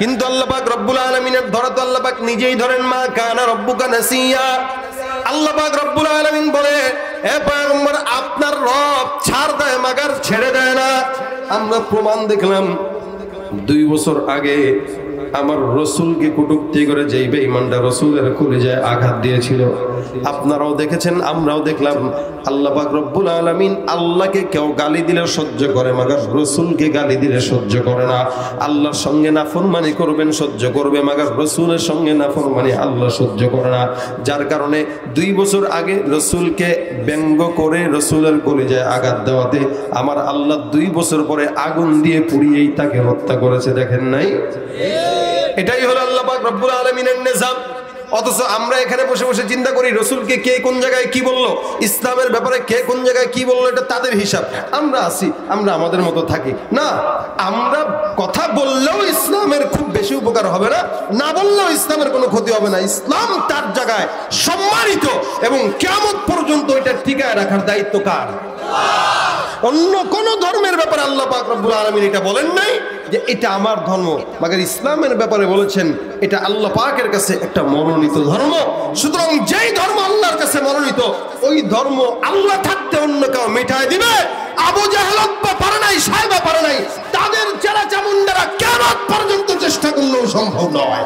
কিন্তু আল্লাপাক রব্বুল আলমিনের ধরা তো আল্লাপাক নিজেই ধরেন, মা কানা রব্বুকা নাসিয়া। আল্লাপাক রব্বুল আলমিন বলে আপনার রব ছাড় দেয়, মাগার ছেড়ে দেয় না। আমরা প্রমাণ দেখলাম, দুই বছর আগে আমার রসুলকে কুটুক্তি করে যেই বেঈমানটা রসুলের খুলে যায় আঘাত দিয়েছিল। আপনারাও দেখেছেন, আমরাও দেখলাম। আল্লাহ পাক রব্বুল আলামিন আল্লাহকে কেউ গালি দিলে সহ্য করে, মাগার রসুলকে গালি দিলে সহ্য করে না। আল্লাহর সঙ্গে না নাফরমানি করবেন, সহ্য করবে, মাগার রসুলের সঙ্গে না নাফরমানি আল্লাহ সহ্য করে না। যার কারণে দুই বছর আগে রসুলকে ব্যঙ্গ করে রসুলের যায় আঘাত দেওয়াতে আমার আল্লাহ দুই বছর পরে আগুন দিয়ে পুড়িয়েই তাকে হত্যা করেছে, দেখেন নাই? এটাই হলো আল্লাহ রব্বুল আলমিনের নিজাম। অথচ আমরা এখানে বসে বসে চিন্তা করি, রসুলকে কে কোন জায়গায় কি বলল, ইসলামের ব্যাপারে কে কোন জায়গায় কি বলল, এটা তাদের হিসাব। আমরা আছি, আমরা আমাদের মতো থাকি। না, আমরা কথা বললেও ইসলামের খুব বেশি উপকার হবে না না বললেও ইসলামের কোনো ক্ষতি হবে না। ইসলাম তার জায়গায় সম্মানিত এবং কেমন পর্যন্ত এটা টিকায় রাখার দায়িত্ব কার? অন্য কোন ধর্মের ব্যাপারে আল্লাহ পাক রব্বুল আলমিন এটা বলেন নাই। যে এটা আমার ধর্ম। মাগার ইসলামের ব্যাপারে বলেছেন, এটা আল্লাহ পাকের কাছে একটা মনোনীত ধর্ম। সুতরাং যেই ধর্ম আল্লাহর কাছে মনোনীত, ওই ধর্ম আল্লাহ থাকতে অন্য কেউ মিঠাই দিবে। আবু জাহালাব্বা পারে নাই, সাহেবা পারে নাই। তাদের চেরা চামুন্ডারা কেমন পর্যন্ত চেষ্টা করলেও সম্ভব নয়।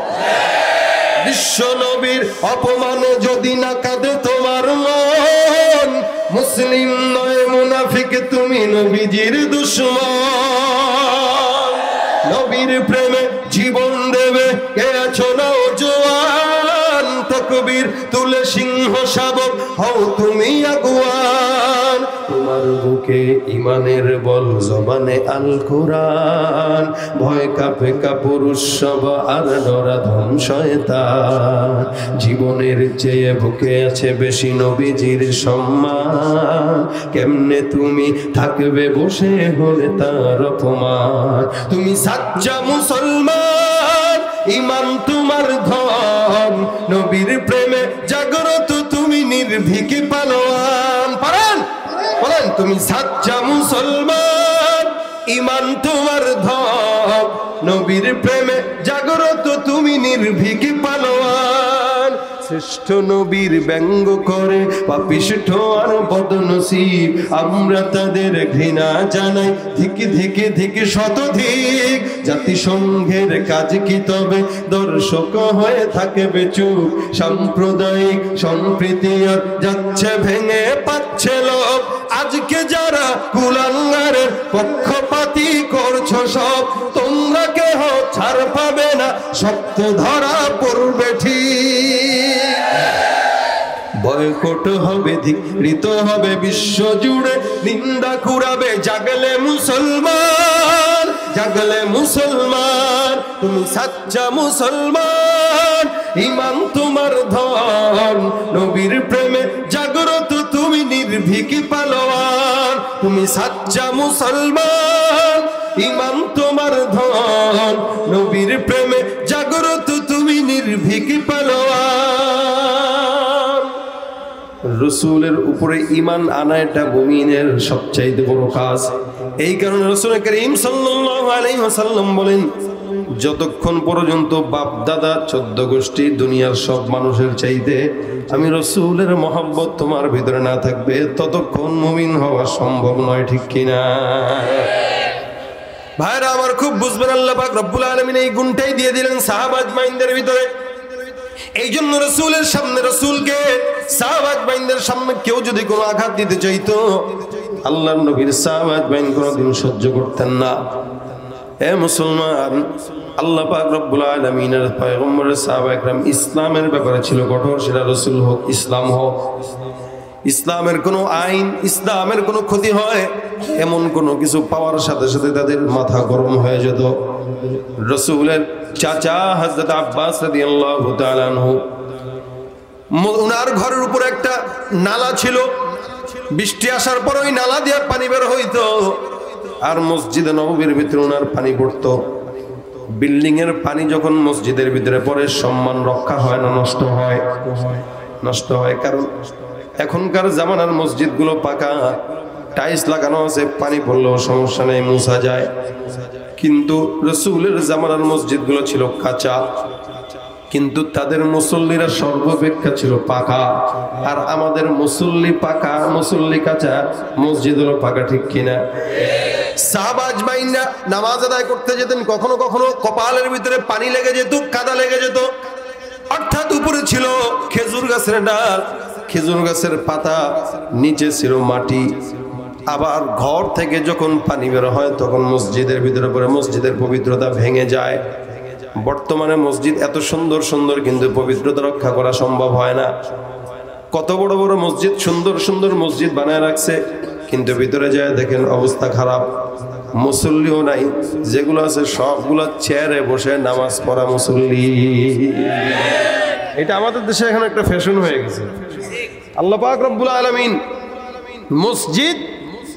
বিশ্ব নবীর অপমানে যদি না কাঁদে তোমার মন, মুসলিম নয় মুনাফিক, তুমি নবীজির দুশ্মন। নবীর প্রেমে জীবন দেবে। কে আছো না জোয়ান, তকবীর, তুলে সিংহ শাবক হও তুমি তোমার বুকে ইমানের বল জবানে আল কোরআন ভয় কাপে কাপুরুষ সব আর ডরা ধন শয়তান। জীবনের চেয়ে বুকে আছে বেশি নবীজির সম্মান। কেমনে তুমি থাকবে বসে হলে তার অপমান? তুমি সাচ্চা মুসলমান ইমান তোমার ধন। নবীর প্রেমে জাগ্রত তুমি নির্ভীক বলেন তুমি সাচ্চা মুসলমান ইমান তোমার ধব নবীর প্রেমে জাগ্রত তুমি নির্ভীক শ্রেষ্ঠ নবীর ব্যঙ্গ করে, পাপিষ্ঠ আর বদনসিব, আমরা তাদের ঘৃণা জানাই। ধিকে ধিকে ধিকে শতধিক, জাতিসংঘের কাজ কি তবে? দর্শক হয়ে থাকে বেচুক সাম্প্রদায়িক সম্প্রীতি আর যাচ্ছে ভেঙে পাচ্ছে লোক আজকে যারা কুলাঙ্গারের পক্ষপাতি করছ সব, তোমরা কেহ ছাড় পাবে না সত্য ধরা পড়বে ঠিক। বয়কট হবে, ধিকৃত হবে বিশ্ব জুড়ে। নিন্দা কুড়াবে, জাগলে মুসলমান জাগলে মুসলমান, তুমি সাচ্চা মুসলমান। ইমান তোমার ধন, নবীর প্রেমে জাগ্রত তুমি নির্ভীক পালোয়ান, তুমি সাচ্চা মুসলমান। ইমান তোমার ধন, নবীর প্রেমে জাগ্রত তুমি নির্ভীক পালোয়ান। রসুলের উপরে ইমান আনা এটা মুমিনের সবচাইতে বড় কাজ। এই কারণে রসুল করিম ওয়াসাল্লাম বলেন, যতক্ষণ পর্যন্ত বাপ দাদা চোদ্দ গোষ্ঠী দুনিয়ার সব মানুষের চাইতে আমি রসুলের মহব্বত তোমার ভিতরে না থাকবে, ততক্ষণ মুমিন হওয়া সম্ভব নয়, ঠিক কিনা? ভাইরা, আমার খুব বুঝবেন, আল্লাহ রব্বুল আলামিন এই গুণটাই দিয়ে দিলেন সাহাবাজ মাইন্দের ভিতরে। এই জন্য রসুলের সামনে রসুলকে সাহবাজ বাইনদের সামনে কেউ যদি কোনো আঘাত দিতে চাইতো আল্লাহ নবীর সাহবাজ বাইন কোনোদিন সহ্য করতেন না। এ মুসলমান, আল্লাহ পাক রব্বুল ইসলামের ব্যাপারে ছিল কঠোর, সেটা রসুল হোক, ইসলাম হোক। ইসলামের কোনো আইন, ইসলামের কোনো ক্ষতি হয়, এমন কোনো কিছু পাওয়ার সাথে সাথে তাদের মাথা গরম হয়ে যেত। রসুলের চাচা হজরত আব্বাস উনার ঘরের উপর একটা নালা ছিল। বৃষ্টি আসার পর ওই নালা দিয়ে পানি বের হইতো আর মসজিদে নববীর ভিতরে ওনার পানি পড়তো। বিল্ডিং এর পানি যখন মসজিদের ভিতরে পড়ে, সম্মান রক্ষা হয় না, নষ্ট হয়? নষ্ট হয় কারণ এখনকার জামানার মসজিদগুলো পাকা, টাইলস লাগানো আছে, পানি পড়লেও সমস্যা নেই, মুছা যায়। কিন্তু রসুলের জামানার মসজিদগুলো ছিল কাঁচা। কিন্তু তাদের মুসল্লিরা সর্বাপেক্ষা ছিল পাকা। আর আমাদের মুসল্লি পাকা, মুসল্লি কাঁচা মসজিদ হলো পাকা ঠিক কিনা? সাহবাজ বাইনা নামাজ আদায় করতে যেতেন, কখনো কখনো কপালের ভিতরে পানি লেগে যেত, কাদা লেগে যেত। অর্থাৎ উপরে ছিল খেজুর গাছের ডাল। খেজুর গাছের পাতা নিচে ছিল মাটি। আবার ঘর থেকে যখন পানি বের হয়, তখন মসজিদের ভিতরে পরে মসজিদের পবিত্রতা ভেঙে যায়। বর্তমানে মসজিদ এত সুন্দর সুন্দর, কিন্তু পবিত্রতা রক্ষা করা সম্ভব হয় না। কত বড় বড় মসজিদ, সুন্দর সুন্দর মসজিদ বানায় রাখছে, কিন্তু ভিতরে যায় দেখেন অবস্থা খারাপ। মুসল্লিও নাই, যেগুলো আছে সবগুলো চেয়ারে বসে নামাজ পড়া মুসল্লি। এটা আমাদের দেশে এখন একটা ফ্যাশন হয়ে গেছে। আল্লাহ পাক রব্বুল আলমিন মসজিদ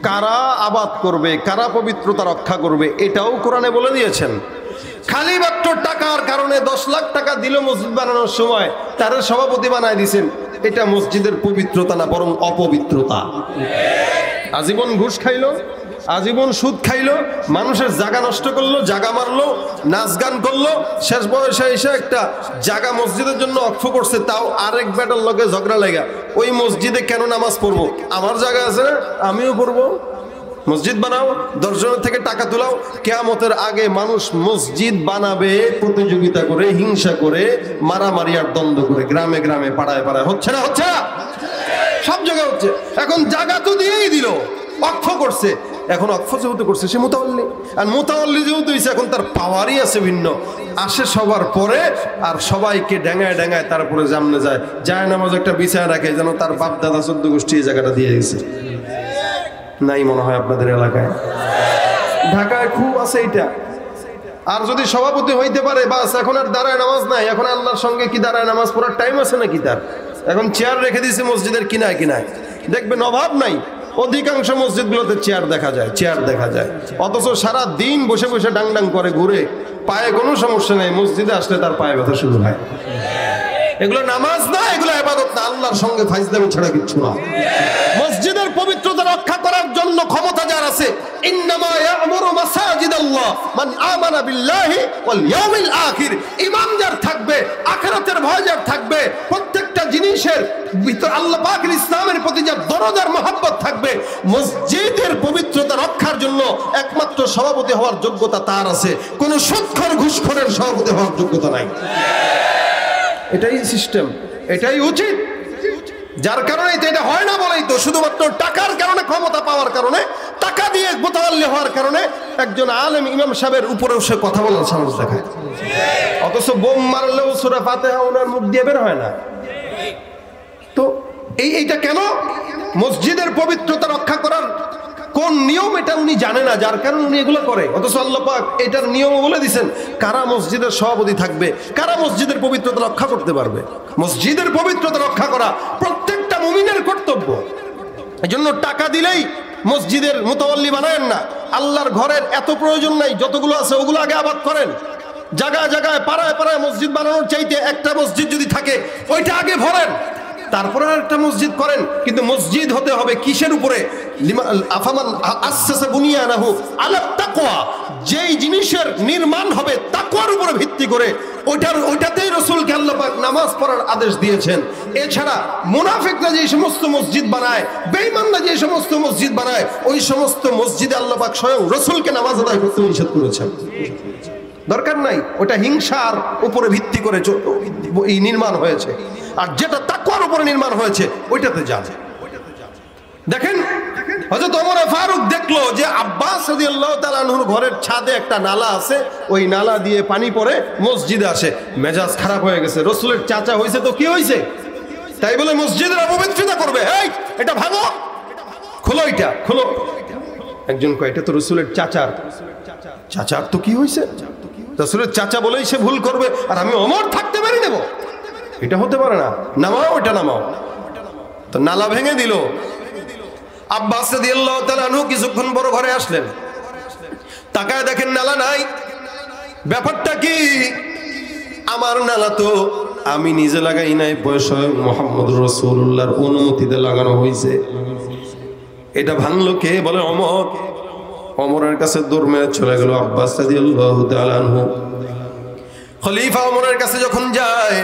কারা আবাদ করবে, কারা পবিত্রতা রক্ষা করবে, এটাও কোরআনে বলে দিয়েছেন। খালি মাত্র টাকার কারণে দশ লাখ টাকা দিল মসজিদ বানানোর সময়, তারা সভাপতি বানায় দিছেন। এটা মসজিদের পবিত্রতা না, বরং অপবিত্রতা। আজীবন ঘুষ খাইলো? আজীবন সুদ খাইলো, মানুষের জায়গা নষ্ট করল জায়গা মারলো, নাচ গান করল। শেষ বয়সে এসে একটা জায়গা মসজিদের জন্য অক্ষ করছে, তাও আরেক ব্যাটার লগে ঝগড়া লেগা। ওই মসজিদে কেন নামাজ পড়ব? আমার জায়গা আছে না? আমিও পড়ব। মসজিদ বানাও, দর্শনের থেকে টাকা তোলাও। কেয়ামতের আগে মানুষ মসজিদ বানাবে, প্রতিযোগিতা করে, হিংসা করে, মারামারি আর দ্বন্দ্ব করে, গ্রামে গ্রামে, পাড়ায় পাড়ায়। হচ্ছে না হচ্ছে না? সব জায়গায় হচ্ছে। এখন জায়গা তো দিয়েই দিল, অক্ষ করছে। এখন অক্ষ যেহেতু করছে, সে মোতাল্লি আর মোতাল্লি যেহেতু হয়েছে এখন তার পাওয়ারই আছে ভিন্ন। আসে সবার পরে, আর সবাইকে ডেঙায় ডেঙায় তারপরে জামনে যায়। যায় নামাজ একটা বিছায় রাখে, যেন তার বাপ দাদা চোদ্দ গোষ্ঠী এই জায়গাটা দিয়ে গেছে। নাই মনে হয় আপনাদের এলাকায়। ঢাকায় খুব আছে এটা আর যদি সভাপতি হইতে পারে, বাস, এখন আর দাঁড়ায় নামাজ নাই। এখন আল্লাহর সঙ্গে কি দাঁড়ায় নামাজ পড়ার টাইম আছে নাকি তার? এখন চেয়ার রেখে দিয়েছে মসজিদের কিনায় কিনায়। দেখবেন অভাব নাই। অধিকাংশ মসজিদগুলোতে চেয়ার দেখা যায়, চেয়ার দেখা যায়। অথচ সারা দিন বসে বসে ডাং ডাং করে ঘুরে পায়ে কোনো সমস্যা নেই, মসজিদে আসলে তার পায়ে ব্যথা শুরু হয়। এগুলো নামাজ না, এগুলো আবাদত না। আল্লাহর সঙ্গে ফাইজদামি ছাড়া কিচ্ছু না। মসজিদের পবিত্রতা রক্ষা করার জন্য ক্ষমতা যার আছে ঈমান যার থাকবে, আখিরাতের ভয় যার থাকবে, প্রত্যেকটা জিনিসের ভিতর আল্লাহ পাকের ইসলামের প্রতি যার দরদ আর মহব্বত থাকবে, মসজিদের পবিত্রতা রক্ষার জন্য একমাত্র সভাপতি হওয়ার যোগ্যতা তার আছে। কোনো সুৎখর ঘুষখোরের সভাপতি হওয়ার যোগ্যতা নাই। এটাই সিস্টেম এটাই উচিত। যার কারণে তো এটা হয় না বলেই তো, শুধুমাত্র টাকার কারণে, ক্ষমতা পাওয়ার কারণে, টাকা দিয়ে মোতাল্লি হওয়ার কারণে একজন আলেম ইমাম সাহেবের উপরেও সে কথা বলার সাহস দেখায়। অথচ বোম মারলেও সুরা ফাতেহা ওনার মুখ দিয়ে বের হয় না। তো এই, এইটা কেন? মসজিদের পবিত্রতা রক্ষা করার কোন নিয়ম এটা উনি জানে না, যার কারণে উনি এগুলো করে। অথচ পাক এটার নিয়ম বলে দিছেন, কারা মসজিদের সভাপতি থাকবে, কারা মসজিদের পবিত্রতা রক্ষা করতে পারবে? মসজিদের পবিত্রতা রক্ষা করা প্রত্যেকটা মুমিনের কর্তব্য। এই জন্য টাকা দিলেই মসজিদের মোতাবল্লি বানায়েন না। আল্লাহর ঘরের এত প্রয়োজন নাই, যতগুলো আছে ওগুলো আগে আবাদ করেন। জায়গায় জায়গায়, পাড়ায় পাড়ায় মসজিদ বানানোর চাইতে একটা মসজিদ যদি থাকে, ওইটা আগে ভরেন। তারপরে একটা মসজিদ করেন, কিন্তু মসজিদ হতে হবে কিসের উপরে? যেই জিনিসের নির্মাণ হবে তাকওয়ার উপরে ভিত্তি করে, ওইটার, ওইটাতেই রসুলকে আল্লাহ পাক নামাজ পড়ার আদেশ দিয়েছেন। এছাড়া মুনাফিকরা যে সমস্ত মসজিদ বানায়, বেঈমানরা যে সমস্ত মসজিদ বানায়, ওই সমস্ত মসজিদে আল্লাহ পাক স্বয়ং রসুলকে নামাজ আদায় করতে নিষেধ করেছেন। দরকার নাই, ওটা হিংসার উপরে ভিত্তি করে এই নির্মাণ হয়েছে। আর যেটা তাকুয়ার উপরে নির্মাণ হয়েছে, ওইটাতে যান দেখেন, হযরত ওমর ফারুক দেখল যে আব্বাস ঘরের ছাদে একটা নালা আছে, ওই নালা দিয়ে পানি পড়ে মসজিদে আসে। মেজাজ খারাপ হয়ে গেছে। রসুলের চাচা হয়েছে তো কি হয়েছে তাই বলে মসজিদের অপবিত্রতা করবে এটা ভাঙো। খোলো এটা, খোলো। একজন কয়, এটা তো রসুলের চাচার। চাচার তো কি হয়েছে রসুলের চাচা বলেই সে ভুল করবে, আর আমি অমর থাকতে পারি নেব। এটা হতে পারে না। নামাও, এটা নামাও। তো নালা ভেঙে দিল। আব্বাস আনহু কিছুক্ষণ বড় ঘরে আসলেন। তাকায় দেখেন নালা নাই। ব্যাপারটা কি? আমার নালা তো আমি নিজে লাগাই নাই পয়সা মোহাম্মদ রসুল্লাহর অনুমতিতে লাগানো হয়েছে। এটা ভাঙলো কে? বলে অমর। অমরের কাছে দৌড় মেরে চলে গেল আব্বাস খলিফা অমরের কাছে যখন যায়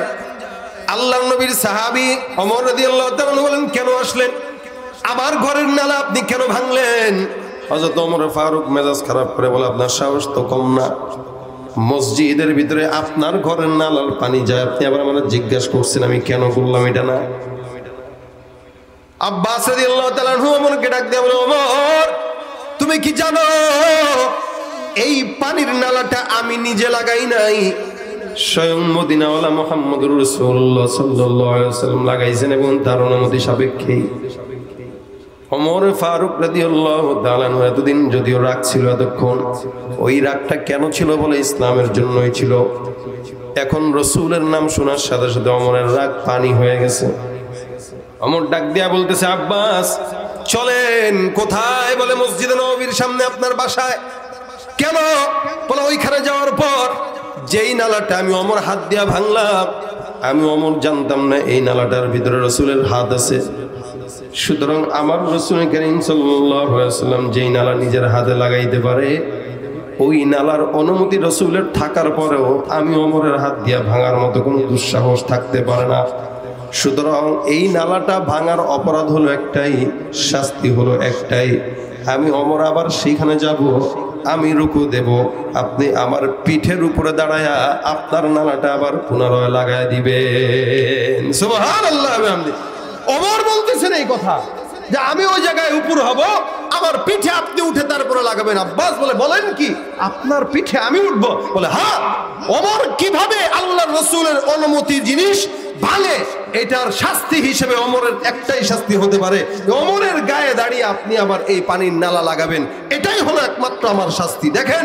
আল্লাহ নবীর সাহাবি অমর তাআলা আনহু বলেন, কেন আসলেন? আমার ঘরের নালা আপনি কেন ভাঙলেন? হযরত ওমর ফারুক মেজাজ খারাপ করে বলে, আপনার সাহস তো কম না। মসজিদের ভিতরে আপনার ঘরের নালার পানি যায়। আপনি আবার আমার জিজ্ঞাসা করছেন, আমি কেন করলাম এটা না? আব্বাস রাদিয়াল্লাহু তাআলা ওমরকে ডাক দিয়ে বলে, ওমর তুমি কি জানো? এই পানির নালাটা আমি নিজে লাগাই নাই। স্বয়ং মদিনাওয়ালা আলাইহি লাগাইছেন এবং তার অনুমতি সাপেক্ষেই ফারুক এতদিন যদিও রাগ ছিল এতক্ষণ, ওই রাগটা কেন ছিল বলে ইসলামের জন্যই ছিল। এখন রসুলের নাম শোনার সাথে সাথে অমরের রাগ পানি হয়ে গেছে। অমর ডাক দিয়া বলতেছে, আব্বাস চলেন কোথায় বলে মসজিদে নবীর সামনে আপনার বাসায়? কেন? বলে ওইখানে যাওয়ার পর যেই নালাটা আমি অমর হাত দিয়া ভাঙলাম, আমি অমর জানতাম না এই নালাটার ভিতরে রসুলের হাত আছে। সুতরাং আমার রসুল করিম সাল্লাম যেই নালা নিজের হাতে লাগাইতে পারে, ওই নালার অনুমতি রসুলের থাকার পরেও আমি অমরের হাত দিয়া ভাঙার মতো কোনো দুঃসাহস থাকতে পারে না। সুতরাং এই নালাটা ভাঙার অপরাধ হলো একটাই, শাস্তি হলো একটাই। আমি অমর, আবার সেখানে যাব, আমি রুকু দেব। আপনি আমার পিঠের উপরে দাঁড়ায়া আপনার নালাটা আবার পুনরায় লাগায় দিবেন। অমর বলতেছেন এই কথা, যে আমি ওই জায়গায় উপর হব। আমার পিঠে আপনি উঠে তারপরে লাগাবেন। আব্বাস বলে, বলেন কি? আপনার পিঠে আমি উঠবো। বলে হ্যাঁ অমর কীভাবে আল্লাহ রসুলের অনুমতি জিনিস ভাঙে, এটার শাস্তি হিসেবে অমরের একটাই শাস্তি হতে পারে। অমরের গায়ে দাঁড়িয়ে আপনি আবার এই পানির নালা লাগাবেন। এটাই হলো একমাত্র আমার শাস্তি। দেখেন,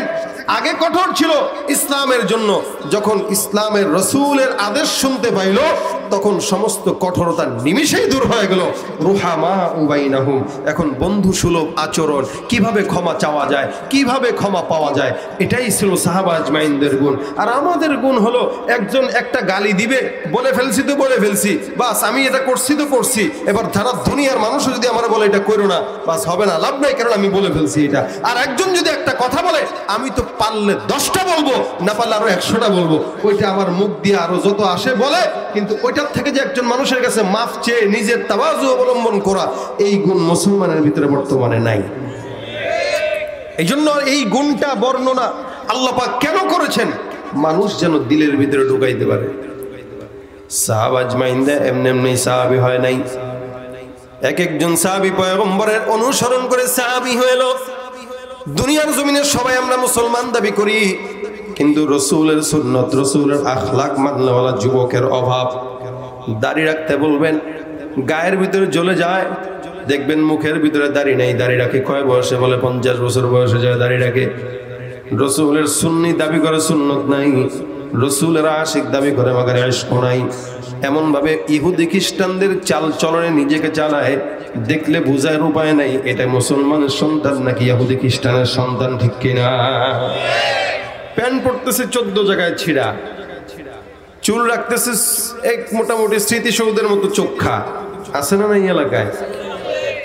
আগে কঠোর ছিল ইসলামের জন্য। যখন ইসলামের রসুলের আদেশ শুনতে পাইল, তখন সমস্ত কঠোরতা নিমিষেই দূর হয়ে গেল। রুহামা উবাইনাহুম এখন বন্ধু সুলভ আচরণ, কীভাবে ক্ষমা চাওয়া যায়, কীভাবে ক্ষমা পাওয়া যায়, এটাই ছিল সাহাবাজ মাইনদের গুণ। আর আমাদের গুণ হলো, একজন একটা গালি দিবে, বলে ফেলছি তো বলে ফেলছি, বাস আমি এটা করছি তো করছি, এবার যারা দুনিয়ার মানুষ যদি আমার বলে এটা করো না, বাস হবে না, লাভ নাই, কারণ আমি বলে ফেলছি এটা। আর একজন যদি একটা কথা বলে, আমি তো পারলে দশটা বলব, না পারলে আরও একশোটা বলব। ওইটা আমার মুখ দিয়ে আরও যত আসে বলে, কিন্তু ওইটার থেকে যে একজন মানুষের কাছে মাফ চেয়ে নিজের তাবাজু অবলম্বন করা, এই গুণ মুসলমানের ভিতরে বর্তমানে নাই। এই জন্য এই গুণটা বর্ণনা আল্লাপাক কেন করেছেন? মানুষ যেন দিলের ভিতরে ঢুকাইতে পারে। সাহাব আজমাইন্দা এমনি এমনি সাহাবি হয় নাই। এক একজন সাহাবি পয়গম্বরের অনুসরণ করে সাহাবি হইল। দুনিয়ার জমিনে সবাই আমরা মুসলমান দাবি করি, কিন্তু রসুলের সুন্নত, রসুলের আখলাক মানলেওয়ালা যুবকের অভাব। দাড়ি রাখতে বলবেন, গায়ের ভিতরে জ্বলে যায় দেখবেন মুখের ভিতরে দাড়ি নেই দাড়ি রাখে কয় বয়সে বলে? পঞ্চাশ বছর বয়সে যায় দাড়ি রাখে রসুলের সুন্নি দাবি করে সুন্নত নাই, রসুলের আশিক দাবি করে, মাগারে আশক নাই। এমন ভাবে ইহুদি খ্রিস্টানদের চাল চলনে নিজেকে চালায়, দেখলে বোঝার উপায় নাই, এটা মুসলমানের সন্তান নাকি ইহুদি খ্রিস্টানের সন্তান, ঠিক কিনা? প্যান্ট পড়তেছে চোদ্দ জায়গায় ছিঁড়া। চুল রাখতেছে এক মোটামুটি স্মৃতিসৌধের মতো চোখা। আছে না এই এলাকায়?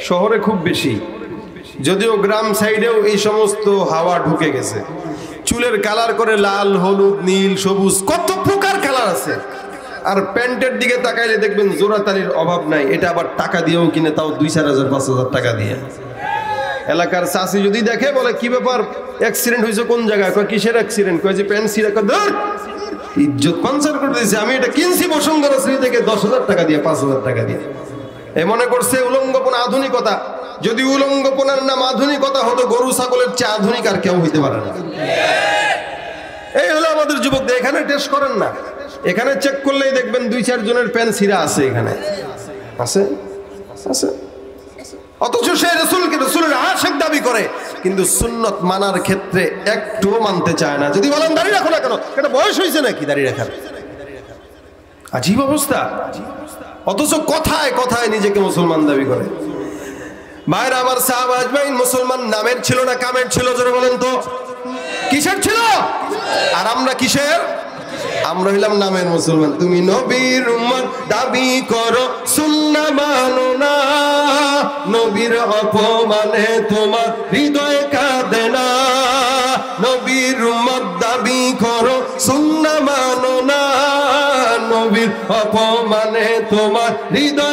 শহরে খুব বেশি। যদিও গ্রাম সাইডেও এই সমস্ত হাওয়া ঢুকে গেছে। চুলের কালার করে লাল, হলুদ, নীল, সবুজ, কত প্রকার কালার আছে। আর প্যান্টের দিকে তাকাইলে দেখবেন জোড়াতালির অভাব নাই। এটা আবার টাকা দিয়েও কিনে, তাও দুই চার হাজার, পাঁচ হাজার টাকা দিয়ে। এলাকার চাষি যদি দেখে, বলে, কি ব্যাপার? অ্যাক্সিডেন্ট হয়েছে কোন জায়গায়? কয়, কিসের অ্যাক্সিডেন্ট কয়, যে প্যান্ট সিরা ধর! ইজ্জত পাঞ্চার করে দিয়েছে। আমি এটা কিনছি বসুন্ধরা শ্রী থেকে দশ হাজার টাকা দিয়ে, পাঁচ হাজার টাকা দিয়ে। এ মনে করছে উলঙ্গপন আধুনিকতা। যদি উলঙ্গপনার নাম আধুনিকতা হতো, গরু, ছাগলের চেয়ে আধুনিক আর কেউ হইতে পারে না। এই হলো আমাদের যুবকদের, এখানে টেস্ট করেন না। এখানে চেক করলেই দেখবেন দুই, চার জনের প্যান সিরা আছে এখানে। আছে? আছে? অথচ সে রসুলকে রসুলের আশেক দাবি করে, কিন্তু সুন্নত মানার ক্ষেত্রে একটুও মানতে চায় না। যদি বলেন, দাঁড়িয়ে রাখো না কেন? এটা বয়স হয়েছে নাকি? দাঁড়িয়ে রাখার? আজীব অবস্থা। অথচ কথায় কথায় নিজেকে মুসলমান দাবি করে। ভাইরা, আমার সাহাব আজমাইন মুসলমান নামের ছিল না, কামের ছিল, জোরে বলেন তো? কিসের ছিল? আর আমরা কিসের? আমরা হইলাম নামের মুসলমান। তুমি নবীর উম্মত, দাবি করো, সুন্না মানো না। নবীর অপমানে তোমার হৃদয় কাঁদে না। অপমানে তোমার হৃদয়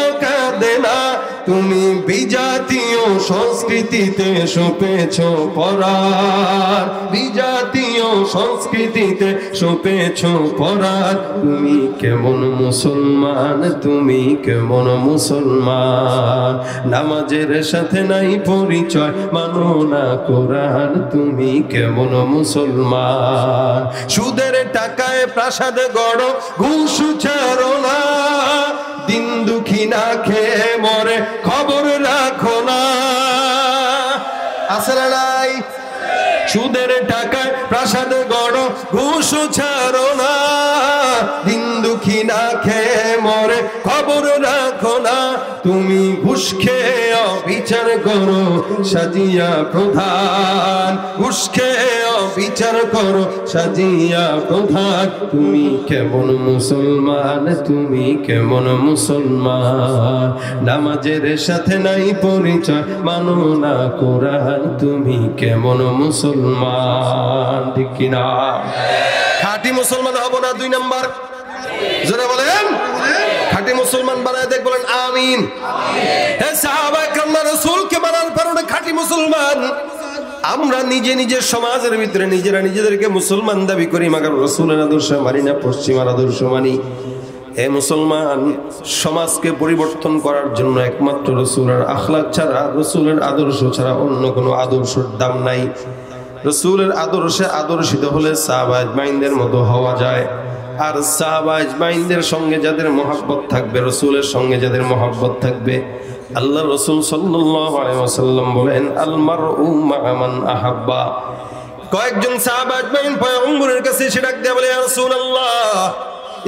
তুমি বিজাতীয় সংস্কৃতিতে সপেছ পরার। বিজাতীয় সংস্কৃতিতে সপেছ পরার। তুমি কেমন মুসলমান, তুমি কেমন মুসলমান? নামাজের সাথে নাই পরিচয়, মানো না কোরআন, তুমি কেমন মুসলমান? সুদের টাকায় প্রাসাদ গড়, ঘুষ ছাড়ো না। দিন দুঃখী না খেয়ে মরে, খবর রাখো না। আসলে নাই? সুদের টাকায় প্রাসাদ গড়, ঘুষ ছাড়ো না। দিন দুঃখী না খেয়ে মরে, খবর রাখো না। তুমি ঘুষ খেয়ে অবিচার করো, সাজিয়া প্রধান। ঘুষ খেয়ে অবিচার করো, সাজিয়া প্রধান। তুমি কেমন মুসলমান, তুমি কেমন মুসলমান? নামাজের সাথে নাই পরিচয়, মানো না কোরআন, তুমি কেমন মুসলমান, ঠিক কিনা? খাঁটি মুসলমান হব না দুই নাম্বার। যারা বলেন। খাঁটি মুসলমান বানায় দেখ, বলেন, আমিন। আমরা নিজে নিজের সমাজের ভিতরে নিজেরা নিজেদেরকে মুসলমান দাবি করি, মাগার রসুলের আদর্শ মানি না, পশ্চিমার আদর্শ মানি। হে মুসলমান সমাজকে পরিবর্তন করার জন্য একমাত্র রসুলের আখলাক ছাড়া, রসুলের আদর্শ ছাড়া অন্য কোনো আদর্শের দাম নাই। রসুলের আদর্শে আদর্শিত হলে সাহবাজ মাইন্দের মতো হওয়া যায়। আর সাহবাজ মাইন্দের সঙ্গে যাদের মহাব্বত থাকবে, রসুলের সঙ্গে যাদের মহাব্বত থাকবে আল্লাহ রসুল সাল্লাম বলেন আলমার উমান আহাব্বা। কয়েকজন সাহাবাজ কাছে সে ডাক দেয়া বলে আল্লাহ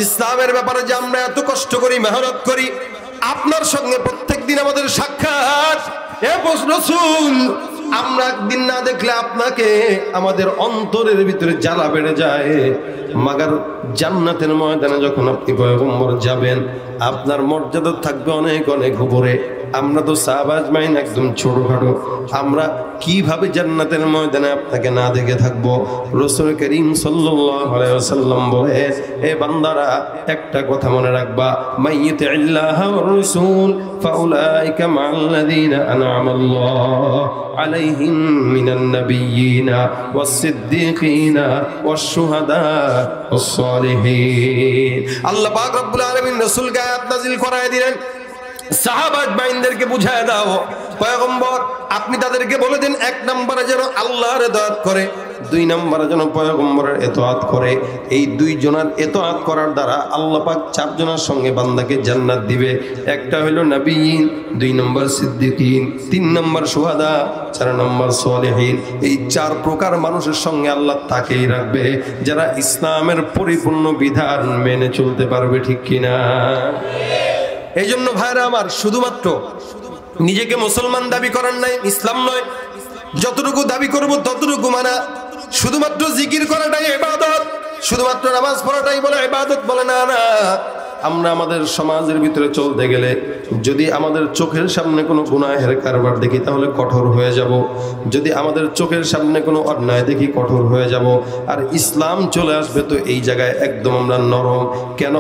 ইসলামের ব্যাপারে যে আমরা এত কষ্ট করি, মেহনত করি, আপনার সঙ্গে প্রত্যেক দিন আমাদের সাক্ষাৎ। রসুল আমরা একদিন না দেখলে আপনাকে আমাদের অন্তরের ভিতরে জ্বালা বেড়ে যায়। মাগার জান্নাতের ময়দানে যখন আপনি পয়গম্বর যাবেন, আপনার মর্যাদা থাকবে অনেক অনেক উপরে। আমরা তো সাহবাজ মাইন একদম ছোটখাটো। আমরা কীভাবে জান্নাতের ময়দানে আপনাকে না দেখে থাকব? রসুল করিম সাল্লাম বলে, এ বান্দারা, একটা কথা মনে রাখবা। মাইয়িতে আল্লাহ রসুল আলাইহিম মিনান নাবিয়্যিনা ওয়াস-সিদ্দীকিনা ওয়াশ-শুহাদা ওয়াস-সালিহিন। আল্লাহ পাক রব্বুল আলামিন রাসূলকে আয়াত নাযিল করায় দিলেন। সাহাবাজ বাইনদেরকে বুঝায় দাও। পয়গম্বর, আপনি তাদেরকে বলে দিন, এক নম্বরে যেন আল্লাহর এতআত করে, দুই নম্বরে যেন পয়গম্বরের এতআত করে। এই দুই জনের এতআত করার দ্বারা আল্লাহ পাক সঙ্গে বান্দাকে জান্নাত দিবে। একটা হলো নবীন, দুই নম্বর সিদ্দিকিন, তিন নম্বর সুহাদা, চার নম্বর সোয়ালেহীন এই চার প্রকার মানুষের সঙ্গে আল্লাহ তাকেই রাখবে, যারা ইসলামের পরিপূর্ণ বিধান মেনে চলতে পারবে ঠিক কিনা। এই জন্য ভাইরা আমার, শুধুমাত্র নিজেকে মুসলমান দাবি করার নাই, ইসলাম নয়। যতটুকু দাবি করব ততটুকু মানা। শুধুমাত্র জিকির করাটাই এবাদত, শুধুমাত্র নামাজ পড়াটাই বলে এবাদত বলে না না। আমরা আমাদের সমাজের ভিতরে চলতে গেলে যদি আমাদের চোখের সামনে কোনো গুনাহের কারবার দেখি, তাহলে কঠোর হয়ে যাব। যদি আমাদের চোখের সামনে কোনো অন্যায় দেখি, কঠোর হয়ে যাব। আর ইসলাম চলে আসবে তো এই জায়গায় একদম আমরা নরম। কেন?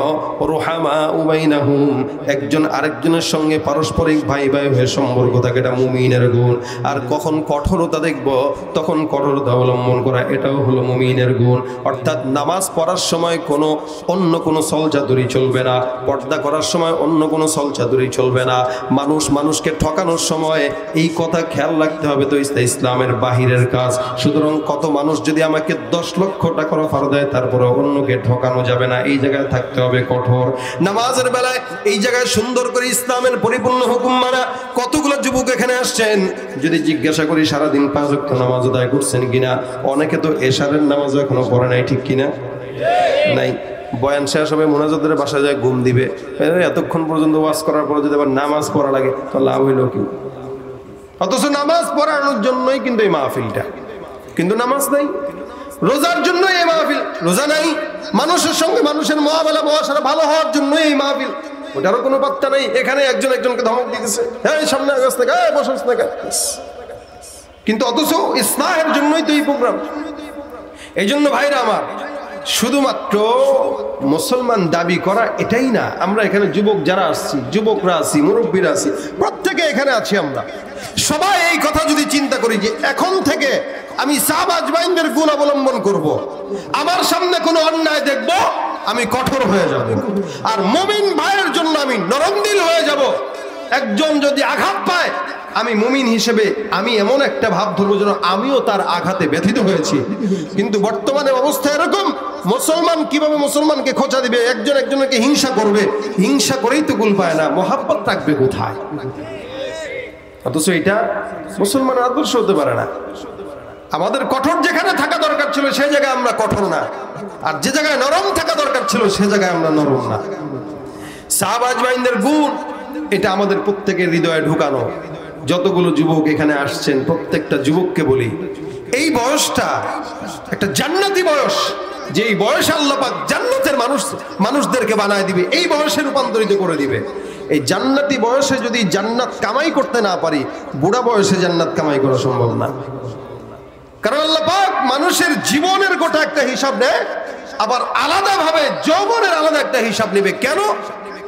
রোহামা উমাইনাহুম, একজন আরেকজনের সঙ্গে পারস্পরিক ভাই ভাই হয়ে সম্পর্ক থাকে, এটা মুমিনের গুণ। আর কখন কঠোরতা দেখব, তখন কঠোরতা অবলম্বন করা, এটাও হলো মুমিনের গুণ। অর্থাৎ নামাজ পড়ার সময় কোনো, অন্য কোনো সলচাতুরি চলবে না। পর্দা করার সময় অন্য কোনো সলচাতুরি চলবে না। মানুষ মানুষকে ঠকানোর সময় এই কথা খেয়াল রাখতে হবে তো ইসলামের বাহিরের কাজ। সুতরাং কত মানুষ যদি আমাকে দশ লক্ষ টাকার অফার দেয় তারপরে অন্যকে ঠকানো যাবে না। এই জায়গায় থাকতে হবে কঠোর। নামাজের বেলায় এই জায়গায় সুন্দর করে ইসলামের পরিপূর্ণ হুকুম মানা। কতগুলো যুবক এখানে আসছেন? যদি জিজ্ঞাসা করি সারাদিন পাঁচ ওয়াক্ত নামাজ আদায় করছেন কিনা? অনেকে তো এশারের নামাজও এখনও পড়ে নাই ঠিক কিনা? নাই। বয়ান শেষ হবে, মোনাজাতের বাসায় যায়, ঘুম দিবে। এতক্ষণ পর্যন্ত ওয়াজ করার পর যদি আবার নামাজ পড়া লাগে, তো লাভ হইল কি? অথচ নামাজ পড়ানোর জন্যই কিন্তু এই মাহফিলটা। কিন্তু নামাজ নাই। রোজার জন্য এই মাহফিল। রোজা নাই। মানুষের সঙ্গে মানুষের মহাবেলা মহাসারা ভালো হওয়ার জন্য এই মাহফিল। ওটারও কোনো বার্তা নেই। এখানে একজন একজনকে ধমক দিতেছে। হ্যাঁ সামনে আগস্ট থেকে হ্যাঁ বসস না কিন্তু অথচ ইসলামের জন্যই তো এই প্রোগ্রাম। এই জন্য ভাইরা আমার শুধুমাত্র মুসলমান দাবি করা এটাই না। আমরা এখানে যুবক যারা আসছি, যুবকরা আছি মুরব্বীরা আছি প্রত্যেকে এখানে আছি আমরা। সবাই এই কথা যদি চিন্তা করি যে এখন থেকে আমি সাহবাজ বাইনদের গুণ অবলম্বন করব। আমার সামনে কোনো অন্যায় দেখব, আমি কঠোর হয়ে যাব। আর মমিন ভাইয়ের জন্য আমি নরমদিল হয়ে যাব। একজন যদি আঘাত পায়, আমি মুমিন হিসেবে আমি এমন একটা ভাব ধরবো যেন আমিও তার আঘাতে ব্যথিত হয়েছি। কিন্তু বর্তমানে অবস্থা এরকম, মুসলমান কীভাবে মুসলমানকে খোঁচা দিবে? একজন একজনকে হিংসা করবে। হিংসা করেই তো গুল পায় না। মহাব্বত রাখবে কোথায়? অথচ এটা মুসলমান আদর্শ হতে পারে না। আমাদের কঠোর যেখানে থাকা দরকার ছিল সেই জায়গায় আমরা কঠোর না। আর যে জায়গায় নরম থাকা দরকার ছিল, সে জায়গায় আমরা নরম না। সাহাবাজ বাইনদের গুণ এটা আমাদের প্রত্যেকের হৃদয়ে ঢুকানো। যতগুলো যুবক এখানে আসছেন, প্রত্যেকটা যুবককে বলি, এই বয়সটা একটা জান্নাতি বয়স যে এই বয়স আল্লাপাক জান্নাতের মানুষ, মানুষদেরকে বানায় দিবে, এই বয়সে রূপান্তরিত করে দিবে। এই জান্নাতি বয়সে যদি জান্নাত কামাই করতে না পারি, বুড়া বয়সে জান্নাত কামাই করা সম্ভব না। কারণ আল্লাহ পাক মানুষের জীবনের গোটা একটা হিসাব নেয়, আবার আলাদাভাবে যৌবনের আলাদা একটা হিসাব নেবে। কেন?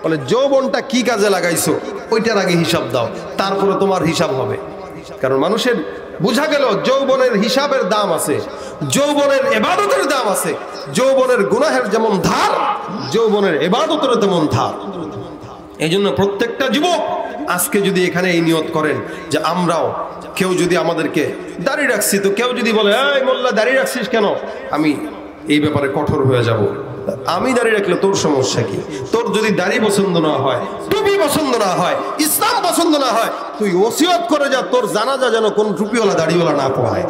বলে, যৌবনটা কি কাজে লাগাইছো? ওইটার আগে হিসাব দাও, তারপরে তোমার হিসাব হবে। কারণ মানুষের বোঝা গেল, যৌবনের হিসাবের দাম আছে, যৌবনের এবাদতের দাম আছে, যৌবনের গুনাহের যেমন ধার, যৌবনের এবাদতের তেমন ধার। এই জন্য প্রত্যেকটা যুবক আজকে যদি এখানে এই নিয়ত করেন যে, আমরাও, কেউ যদি আমাদেরকে দাঁড়িয়ে রাখছি, তো কেউ যদি বলে, এই মোল্লা দাঁড়িয়ে রাখছিস কেন? আমি এই ব্যাপারে কঠোর হয়ে যাব। আমি দাঁড়িয়ে রাখলে তোর সমস্যা কি? তোর যদি দাড়ি পছন্দ না হয়, টুপি পছন্দ না হয়, ইসলাম পছন্দ না হয়, তুই ওসিয়ত করে যা, তোর জানাজা যেন কোন টুপিওয়ালা দাড়িওয়ালা না পড়ায়।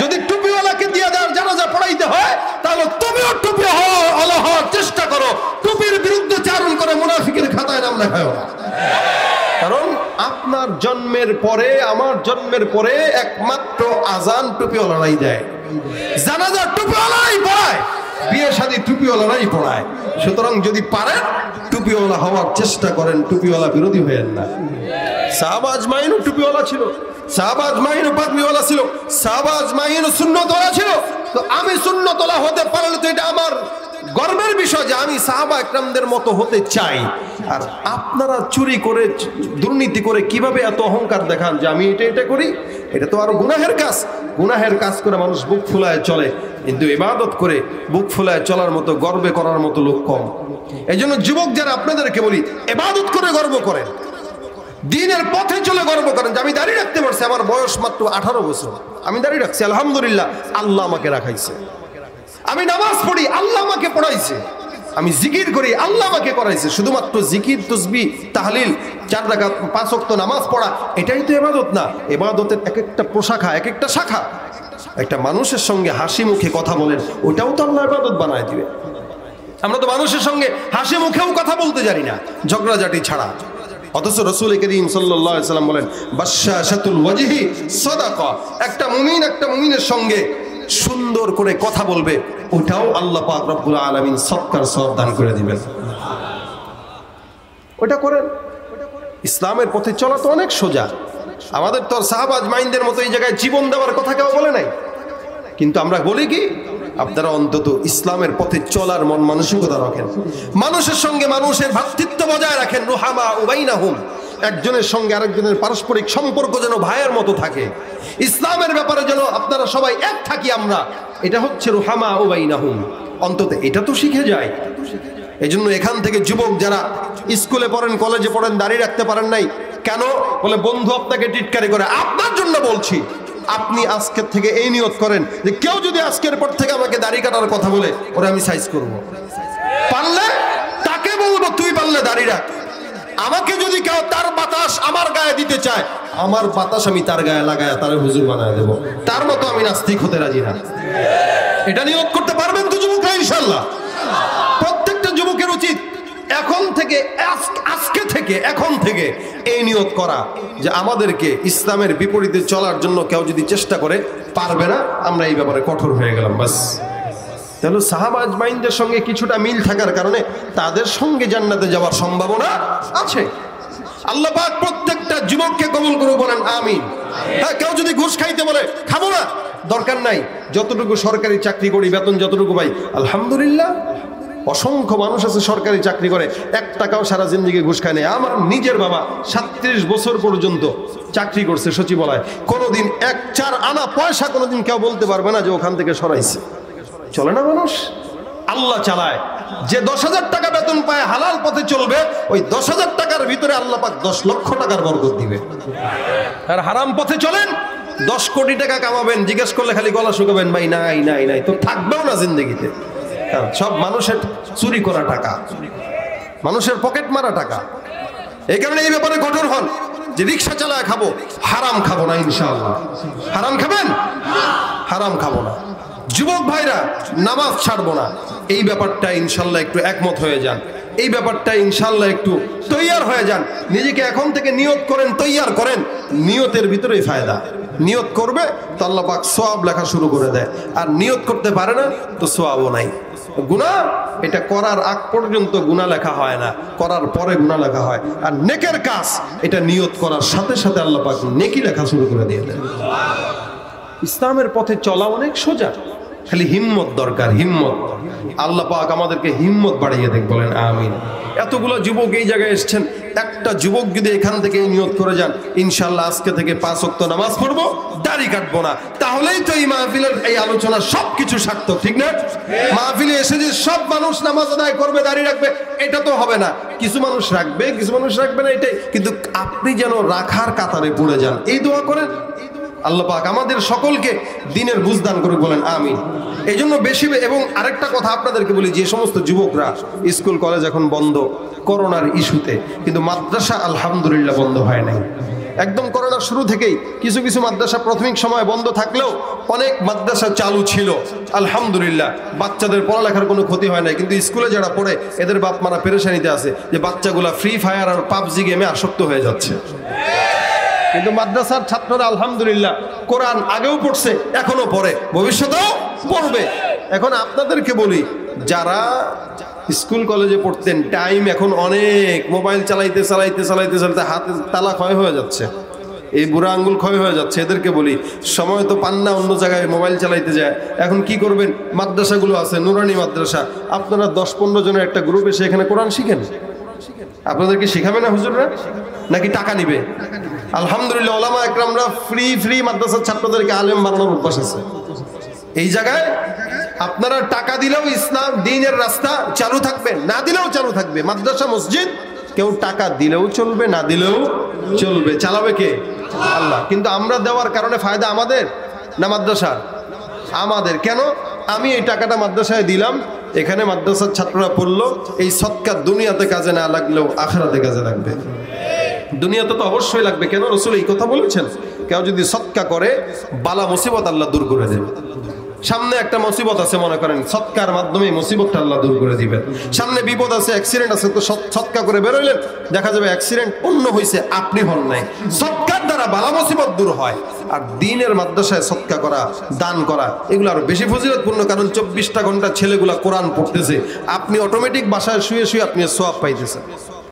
যদি টুপিওয়ালাকে দিয়ে দেওয়ার জানাজা পড়াইতে হয়, তাহলে তুমিও টুপি হওয়া হওয়ার চেষ্টা করো। টুপির বিরুদ্ধে চারণ করে মুনাফিকের খাতায় নাম লেখায় কারণ আপনার জন্মের পরে, আমার জন্মের পরে একমাত্র আজান টুপিওয়ালারাই দেয়। জানাজা টুপিওয়ালাই পড়ায়। বিয়ে শাদী টুপিওয়ালারাই পড়ায়। সুতরাং যদি পারেন, টুপিওয়ালা হওয়ার চেষ্টা করেন, টুপিওয়ালা বিরোধী হয়েন না। শাহবাজ মাইনও টুপিওয়ালা ছিল। শাহবাজ মাইনও পাগড়িওয়ালা ছিল। শাহবাজ মাইনও শূন্যতলা ছিল। তো আমি শূন্যতলা হতে পারলে তো এটা আমার গর্বের বিষয় যে আমি সাহাবা একরামদের মতো হতে চাই। আর আপনারা চুরি করে, দুর্নীতি করে কীভাবে এত অহংকার দেখান যে আমি এটা এটা করি? এটা তো আরও গুনাহের কাজ। গুনাহের কাজ করে মানুষ বুক ফুলায় চলে। কিন্তু ইবাদত করে বুক ফুলায় চলার মতো, গর্বে করার মতো লোক কম। এই জন্য যুবক যারা, আপনাদেরকে বলি এবাদত করে গর্ব করেন। দিনের পথে চলে গর্ব করেন। যে আমি দাঁড়িয়ে রাখতে পারছি, আমার বয়স মাত্র আঠারো বছর। আমি দাঁড়িয়ে রাখছি, আলহামদুলিল্লাহ, আল্লাহ আমাকে রাখাইছে। আমি নামাজ পড়ি, আল্লাহ আমাকে পড়াইছে। আমি জিকির করি, আল্লাহ আমাকে করাইছে শুধুমাত্র জিকির তসবি তাহলিল, চার টাকা পাঁচ অক্ত নামাজ পড়া, এটাই তো এবাদত না। এবাদতের এক একটা প্রশাখা, এক একটা শাখা। একটা মানুষের সঙ্গে হাসি মুখে কথা বলেন, ওটাও তো আল্লাহ এবাদত বানায় দিবে। আমরা তো মানুষের সঙ্গে হাসি মুখেও কথা বলতে জানি না, ঝগড়াঝাটি ছাড়া। অথচ রসুল করিম সাল্লাম বলেন বাদশাহ শাতুল ওয়াজিহি সদাকা। একটা মুমিন একটা মুমিনের সঙ্গে সুন্দর করে কথা বলবে, ওটাও আল্লাহ পাক রব্বুল আলমিন সৎকার সব দান করে দিবেন। ওটা করেন। ইসলামের পথে চলা তো অনেক সোজা। আমাদের তো সাহাবাজ মাইন্দের মতো এই জায়গায় জীবন দেওয়ার কথা কেউ বলে নাই। কিন্তু আমরা বলি কি, আপনারা অন্তত ইসলামের পথে চলার মন মানসিকতা রাখেন। মানুষের সঙ্গে মানুষের ভ্রাতৃত্ব বজায় রাখেন, রুহামা উবাইনা হুম একজনের সঙ্গে আরেকজনের পারস্পরিক সম্পর্ক যেন ভাইয়ের মতো থাকে। ইসলামের ব্যাপারে যেন আপনারা সবাই এক থাকি আমরা, এটা হচ্ছে রুহামা উবাইনা হুম অন্তত এটা তো শিখে যায়। এই জন্য এখান থেকে যুবক যারা স্কুলে পড়েন, কলেজে পড়েন দাঁড়িয়ে রাখতে পারেন নাই, কেন? বলে, বন্ধু আপনাকে টিটকারি করে। আপনার জন্য বলছি, আপনি আজকের থেকে এই নিয়ত করেন যে, কেউ যদি আজকের পর থেকে আমাকে দাড়ি কাটার কথা বলে, ওরা আমি সাইজ করব। পারলে তাকে বলব, তুই পারলে দাড়ি রাখ। আমাকে যদি কেউ তার বাতাস আমার গায়ে দিতে চায়, আমার বাতাস আমি তার গায়ে লাগায় তার হুজুর বানায় দেবো। তার মতো আমি নাস্তিক হতে রাজি না। এটা নিয়োগ করতে পারবেন তো যুবকরা ইনশাল্লাহ প্রত্যেকটা যুবকের উচিত এখন থেকে, আজকে থেকে, এখন থেকে এই নিয়ত করা যে আমাদেরকে ইসলামের বিপরীতে চলার জন্য কেউ যদি চেষ্টা করে, পারবে না। আমরা এই ব্যাপারে কঠোর হয়ে গেলাম, বাস। তাহলে সাহাবাজ মাইন্ডের সঙ্গে কিছুটা মিল থাকার কারণে তাদের সঙ্গে জান্নাতে যাওয়ার সম্ভাবনা আছে। আল্লাহ পাক প্রত্যেকটা যুবককে কবুল করে বলেন আমিন। হ্যাঁ কেউ যদি ঘুষ খাইতে বলে, খাব না। দরকার নাই। যতটুকু সরকারি চাকরি করি, বেতন যতটুকু পাই, আলহামদুলিল্লাহ। অসংখ্য মানুষ আছে সরকারি চাকরি করে, এক টাকাও সারা জিন্দিগি ঘুষ খায় আমার নিজের বাবা সাতত্রিশ বছর পর্যন্ত চাকরি করছে সচিবালয়। কোনোদিন এক চার আনা পয়সা কোনোদিন কেউ বলতে পারবে না যে ওখান থেকে সরাইছে। চলে না মানুষ? আল্লাহ চালায়। যে দশ হাজার টাকা বেতন পায় হালাল পথে চলবে, ওই দশ হাজার টাকার ভিতরে আল্লাহ পাক দশ লক্ষ টাকার বরকত দিবে। আর হারাম পথে চলেন, দশ কোটি টাকা কামাবেন, জিজ্ঞেস করলে খালি গলা শুকাবেন, ভাই, নাই নাই নাই। তো থাকবেও না জিন্দগিতে। সব মানুষের চুরি করা টাকা। মানুষের পকেট মারা টাকা। এই কারণে এই ব্যাপারে কঠোর হন। যে রিক্সা চালায় খাব, হারাম খাব না ইনশাআল্লাহ। হারাম খাবেন? হারাম খাব না। যুবক ভাইরা, নামাজ ছাড়বো না। এই ব্যাপারটা ইনশাল্লাহ একটু একমত হয়ে যান। এই ব্যাপারটা ইনশাল্লাহ একটু তৈয়ার হয়ে যান। নিজেকে এখন থেকে নিয়ত করেন, তৈয়ার করেন। নিয়তের ভিতরেই ফায়দা। নিয়ত করবে, তো পাক সোয়াব লেখা শুরু করে দেয়। আর নিয়ত করতে পারে না, তো সোয়াবও নাই। গুণা এটা করার আগ পর্যন্ত গুণা লেখা হয় না। করার পরে গুণা লেখা হয়। আর নেকের কাজ, এটা নিয়ত করার সাথে সাথে আল্লাহ পাক নেকি লেখা শুরু করে দিয়ে দেন। ইসলামের পথে চলা অনেক সোজা। খালি হিম্মত দরকার, হিম্মত। আল্লাহ পাক আমাদেরকে হিম্মত বাড়িয়ে দেখ বলেন, আমিন। এতগুলো যুবক এই জায়গায় এসছেন, একটা যুবক যদি এখান থেকে নিয়ত করে যান ইনশাল্লাহ আজকে থেকে পাঁচ অক্ত নামাজ পড়ব, দাড়ি কাটবো না। তাহলেই তো এই মাহফিলের এই আলোচনা সবকিছু সার্থক, ঠিক না? মাহফিলে এসে যে সব মানুষ নামাজ আদায় করবে, দাড়ি রাখবে, এটা তো হবে না। কিছু মানুষ রাখবে, কিছু মানুষ রাখবে না, এটাই। কিন্তু আপনি যেন রাখার কাতারে পড়ে যান, এই দোয়া করেন আল্লাহ পাক আমাদের সকলকে দিনের বুঝদান করে বলেন, আমিন। এই জন্য বেশি এবং আরেকটা কথা আপনাদেরকে বলি, যে সমস্ত যুবকরা স্কুল, কলেজ এখন বন্ধ করোনার ইস্যুতে, কিন্তু মাদ্রাসা আলহামদুলিল্লাহ বন্ধ হয় নাই। একদম করোনার শুরু থেকেই কিছু কিছু মাদ্রাসা প্রাথমিক সময় বন্ধ থাকলেও অনেক মাদ্রাসা চালু ছিল, আলহামদুলিল্লাহ। বাচ্চাদের পড়ালেখার কোনো ক্ষতি হয় নাই, কিন্তু স্কুলে যারা পড়ে, এদের বাপ মারা পেরেশানিতে আছে যে বাচ্চাগুলা ফ্রি ফায়ার আর পাবজি গেমে আসক্ত হয়ে যাচ্ছে। কিন্তু মাদ্রাসার ছাত্ররা আলহামদুলিল্লাহ কোরআন আগেও পড়ছে এখনও পড়ে, ভবিষ্যতেও পড়বে। এখন আপনাদেরকে বলি, যারা স্কুল কলেজে পড়তেন, টাইম এখন অনেক, মোবাইল চালাইতে চালাইতে চালাইতে চালাইতে হাতে তালা ক্ষয় হয়ে যাচ্ছে, এই বুড়া আঙ্গুল ক্ষয় হয়ে যাচ্ছে। এদেরকে বলি, সময় তো পান না, অন্য জায়গায় মোবাইল চালাইতে যায়। এখন কি করবেন? মাদ্রাসাগুলো আছে, নুরানি মাদ্রাসা। আপনারা দশ পনেরো জনের একটা গ্রুপ এসে এখানে কোরআন শিখেন। আপনাদেরকে শেখাবে না হুজুররা? নাকি টাকা নিবে? আলহামদুলিল্লাহ, ওলামা একরামরা ফ্রি ফ্রি মাদ্রাসার ছাত্রদেরকে আলেম বানানোর অভ্যাস আছে। এই জায়গায় আপনারা টাকা দিলেও ইসলাম দিনের রাস্তা চালু থাকবে, না দিলেও চালু থাকবে। মাদ্রাসা, মসজিদ, কেউ টাকা দিলেও চলবে, না দিলেও চলবে। চালাবে কে? আল্লাহ। কিন্তু আমরা দেওয়ার কারণে ফায়দা আমাদের না মাদ্রাসার? আমাদের। কেন? আমি এই টাকাটা মাদ্রাসায় দিলাম, এখানে মাদ্রাসার ছাত্ররা পড়ল, এই সৎকার দুনিয়াতে কাজে না লাগলেও আখেরাতে কাজে লাগবে। দুনিয়াতে তো অবশ্যই লাগবে। কেন রসুল এই কথা বলেছেন? কেউ যদি সৎকা করে, বালা মুসিবত আল্লাহ দূর করে দেবে। সামনে একটা মুসিবত আছে, মনে করেন, সৎকার মাধ্যমে মুসিবতটা আল্লাহ দূর করে দিবেন সামনে বিপদ আছে অ্যাক্সিডেন্ট আছে, তো সৎ- সৎকা করে বেরোইলেন, দেখা যাবে অ্যাক্সিডেন্ট অন্য হয়েছে আপনি হন নাই। সৎকার দ্বারা বালা মুসিবত দূর হয়, আর দিনের মাদ্রাসায় সৎকা করা, দান করা, এগুলো আরও বেশি ফজিলতপূর্ণ, কারণ চব্বিশটা ঘণ্টা ছেলেগুলা কোরআন পড়তেছে। আপনি অটোমেটিক বাসায় শুয়ে শুয়ে আপনি সোয়াব পাইতেছেন।